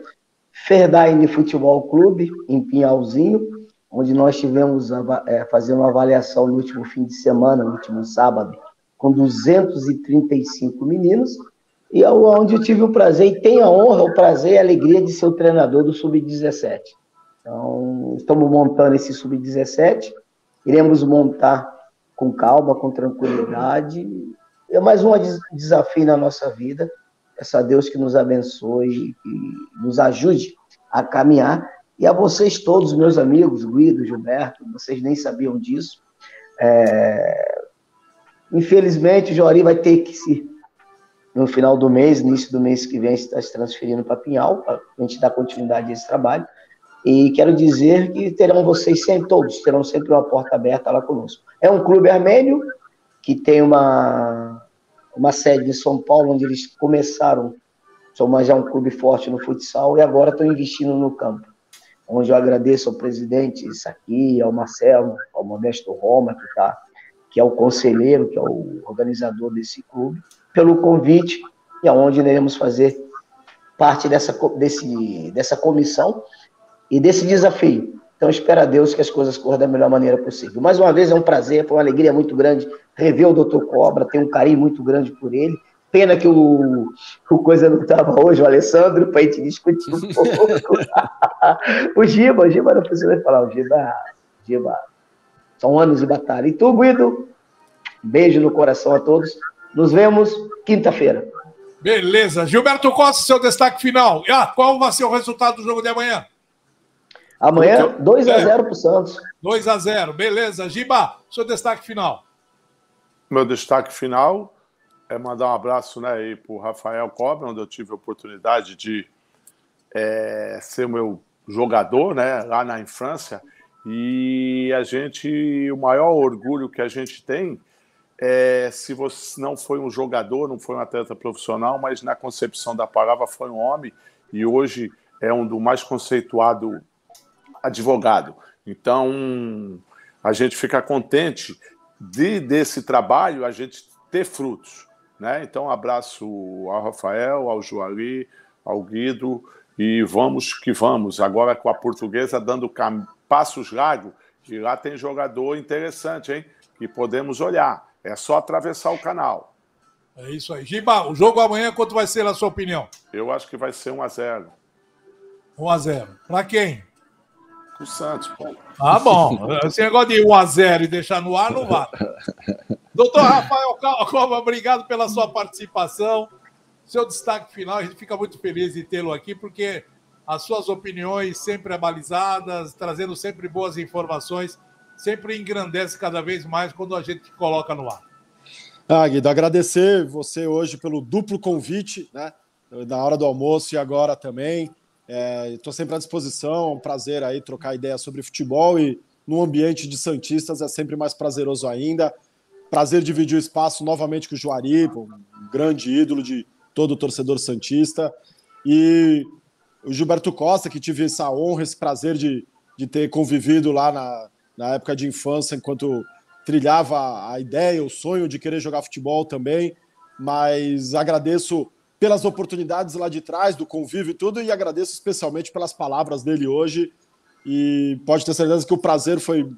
Ferdaine Futebol Clube, em Pinhalzinho, onde nós tivemos é, fazendo uma avaliação no último fim de semana, no último sábado, com 235 meninos, e é onde eu tive o prazer, e tenho a honra, o prazer e a alegria de ser o treinador do Sub-17. Então, estamos montando esse Sub-17, iremos montar com calma, com tranquilidade. É mais um desafio na nossa vida. Peço a Deus que nos abençoe e nos ajude a caminhar. E a vocês todos, meus amigos, Guido, Gilberto, vocês nem sabiam disso. É... Infelizmente, o Jori vai ter que se, no final do mês, início do mês que vem, estar se transferindo para Pinhal, para a gente dar continuidade a esse trabalho. E quero dizer que terão vocês sempre, todos, terão sempre uma porta aberta lá conosco. É um clube armênio que tem uma, uma sede em São Paulo, onde eles começaram, mas é um clube forte no futsal, e agora estão investindo no campo. Onde eu agradeço ao presidente aqui, ao Marcelo, ao Modesto Roma, que, tá, que é o conselheiro, que é o organizador desse clube, pelo convite, e aonde iremos fazer parte dessa, desse, dessa comissão e desse desafio. Então, espero a Deus que as coisas corram da melhor maneira possível. Mais uma vez, é um prazer, foi uma alegria muito grande rever o Dr. Cobra, tenho um carinho muito grande por ele. Pena que o, o Coisa não estava hoje, o Alessandro, para a gente discutir um pouco. o Giba, o Giba não precisa falar, o Giba, Giba, são anos de batalha. E tu, Guido, beijo no coração a todos. Nos vemos quinta-feira. Beleza. Gilberto Costa, seu destaque final. Ah, qual vai ser o resultado do jogo de amanhã? Amanhã, 2 a 0 para o Santos. 2 a 0 beleza. Giba, seu destaque final. Meu destaque final é mandar um abraço né, para o Rafael Cobra, onde eu tive a oportunidade de é, ser meu jogador né, lá na infância. E a gente, o maior orgulho que a gente tem é se você não foi um jogador, não foi um atleta profissional, mas na concepção da palavra foi um homem e hoje é um do mais conceituado advogado. Então, a gente fica contente de desse trabalho a gente ter frutos, né? Então, abraço ao Rafael, ao Joali, ao Guido e vamos que vamos. Agora com a portuguesa dando passos largos, e lá tem jogador interessante, hein? Que podemos olhar. É só atravessar o canal. É isso aí. Giba, o jogo amanhã, quanto vai ser, na sua opinião? Eu acho que vai ser 1 a 0 1 a 0 Para quem? O Santos, pô. Ah, bom. Esse negócio de 1 a 0 e deixar no ar não vale. Doutor Rafael Calma, obrigado pela sua participação. Seu destaque final, a gente fica muito feliz de tê-lo aqui, porque as suas opiniões sempre abalizadas, trazendo sempre boas informações, sempre engrandece cada vez mais quando a gente coloca no ar. Ah, Guido, agradecer você hoje pelo duplo convite, né? Na hora do almoço e agora também. Estou é, sempre à disposição, é um prazer aí trocar ideias sobre futebol e no ambiente de Santistas é sempre mais prazeroso ainda. Prazer dividir o espaço novamente com o Juari, um grande ídolo de todo torcedor Santista. E o Gilberto Costa, que tive essa honra, esse prazer de, de ter convivido lá na, na época de infância, enquanto trilhava a ideia, o sonho de querer jogar futebol também. Mas agradeço pelas oportunidades lá de trás, do convívio e tudo, e agradeço especialmente pelas palavras dele hoje. E pode ter certeza que o prazer foi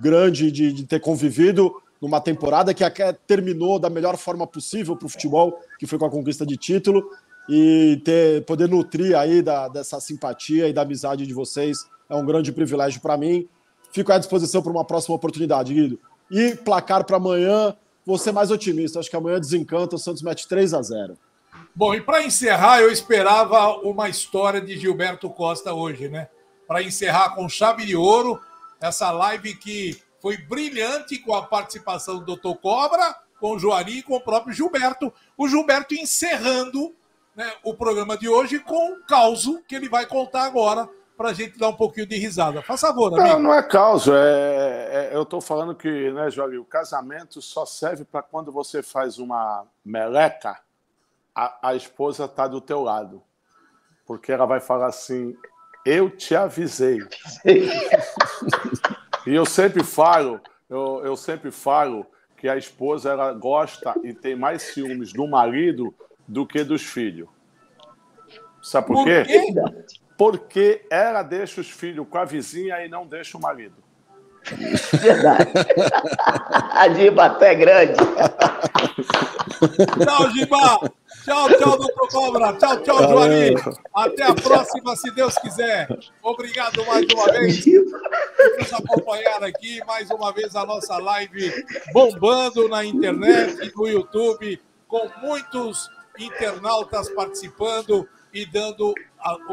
grande de, de ter convivido numa temporada que terminou da melhor forma possível para o futebol, que foi com a conquista de título, e ter, poder nutrir aí da, dessa simpatia e da amizade de vocês é um grande privilégio para mim. Fico à disposição para uma próxima oportunidade, Guido. E placar para amanhã, ser mais otimista. Acho que amanhã desencanta, o Santos mete 3 a 0 Bom, e para encerrar, eu esperava uma história de Gilberto Costa hoje, né? Para encerrar com chave de ouro, essa live que foi brilhante com a participação do Dr. Cobra, com o Joari e com o próprio Gilberto. O Gilberto encerrando né, o programa de hoje com o caos que ele vai contar agora para a gente dar um pouquinho de risada. Faz favor, amigo. Não, não é caos. É, é, eu estou falando que, né, Joari, o casamento só serve para quando você faz uma meleca a, a esposa está do teu lado. Porque ela vai falar assim: eu te avisei. e eu sempre falo, eu, eu sempre falo que a esposa ela gosta e tem mais ciúmes do marido do que dos filhos. Sabe por, por quê? quê? Porque ela deixa os filhos com a vizinha e não deixa o marido. Verdade. A Giba é grande. Tchau, Giba. Tchau, tchau, doutor Cobra. Tchau, tchau, Joari. Até a próxima, se Deus quiser. Obrigado mais uma vez por nos acompanhar aqui. Mais uma vez a nossa live bombando na internet, no YouTube, com muitos internautas participando e dando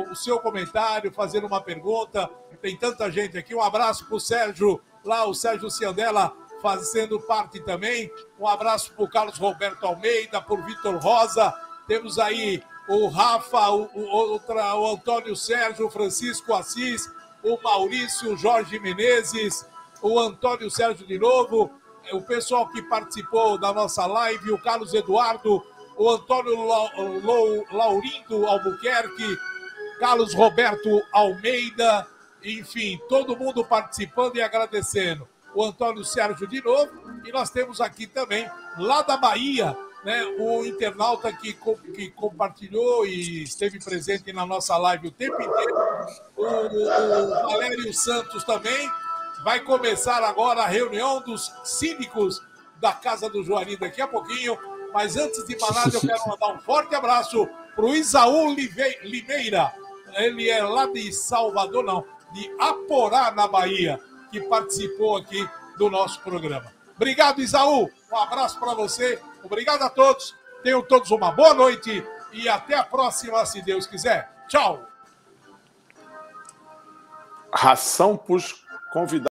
o seu comentário, fazendo uma pergunta. Tem tanta gente aqui. Um abraço para o Sérgio, lá, o Sérgio Ciandela fazendo parte também. Um abraço para o Carlos Roberto Almeida, por Vitor Rosa, temos aí o Rafa, o, o, o, o Antônio Sérgio, o Francisco Assis, o Maurício Jorge Menezes, o Antônio Sérgio de novo, o pessoal que participou da nossa live, o Carlos Eduardo, o Antônio Laurindo Albuquerque, Carlos Roberto Almeida, enfim, todo mundo participando e agradecendo. O Antônio Sérgio de novo, e nós temos aqui também, lá da Bahia, né, o internauta que, que compartilhou e esteve presente na nossa live o tempo inteiro, o, o Valério Santos também. Vai começar agora a reunião dos cínicos da Casa do Juari daqui a pouquinho. Mas antes de mais nada, eu quero mandar um forte abraço para o Isaú Limeira. Ele é lá de Salvador, não, de Aporá, na Bahia, que participou aqui do nosso programa. Obrigado, Isaú. Um abraço para você. Obrigado a todos. Tenham todos uma boa noite e até a próxima, se Deus quiser. Tchau. Ração para os convidados.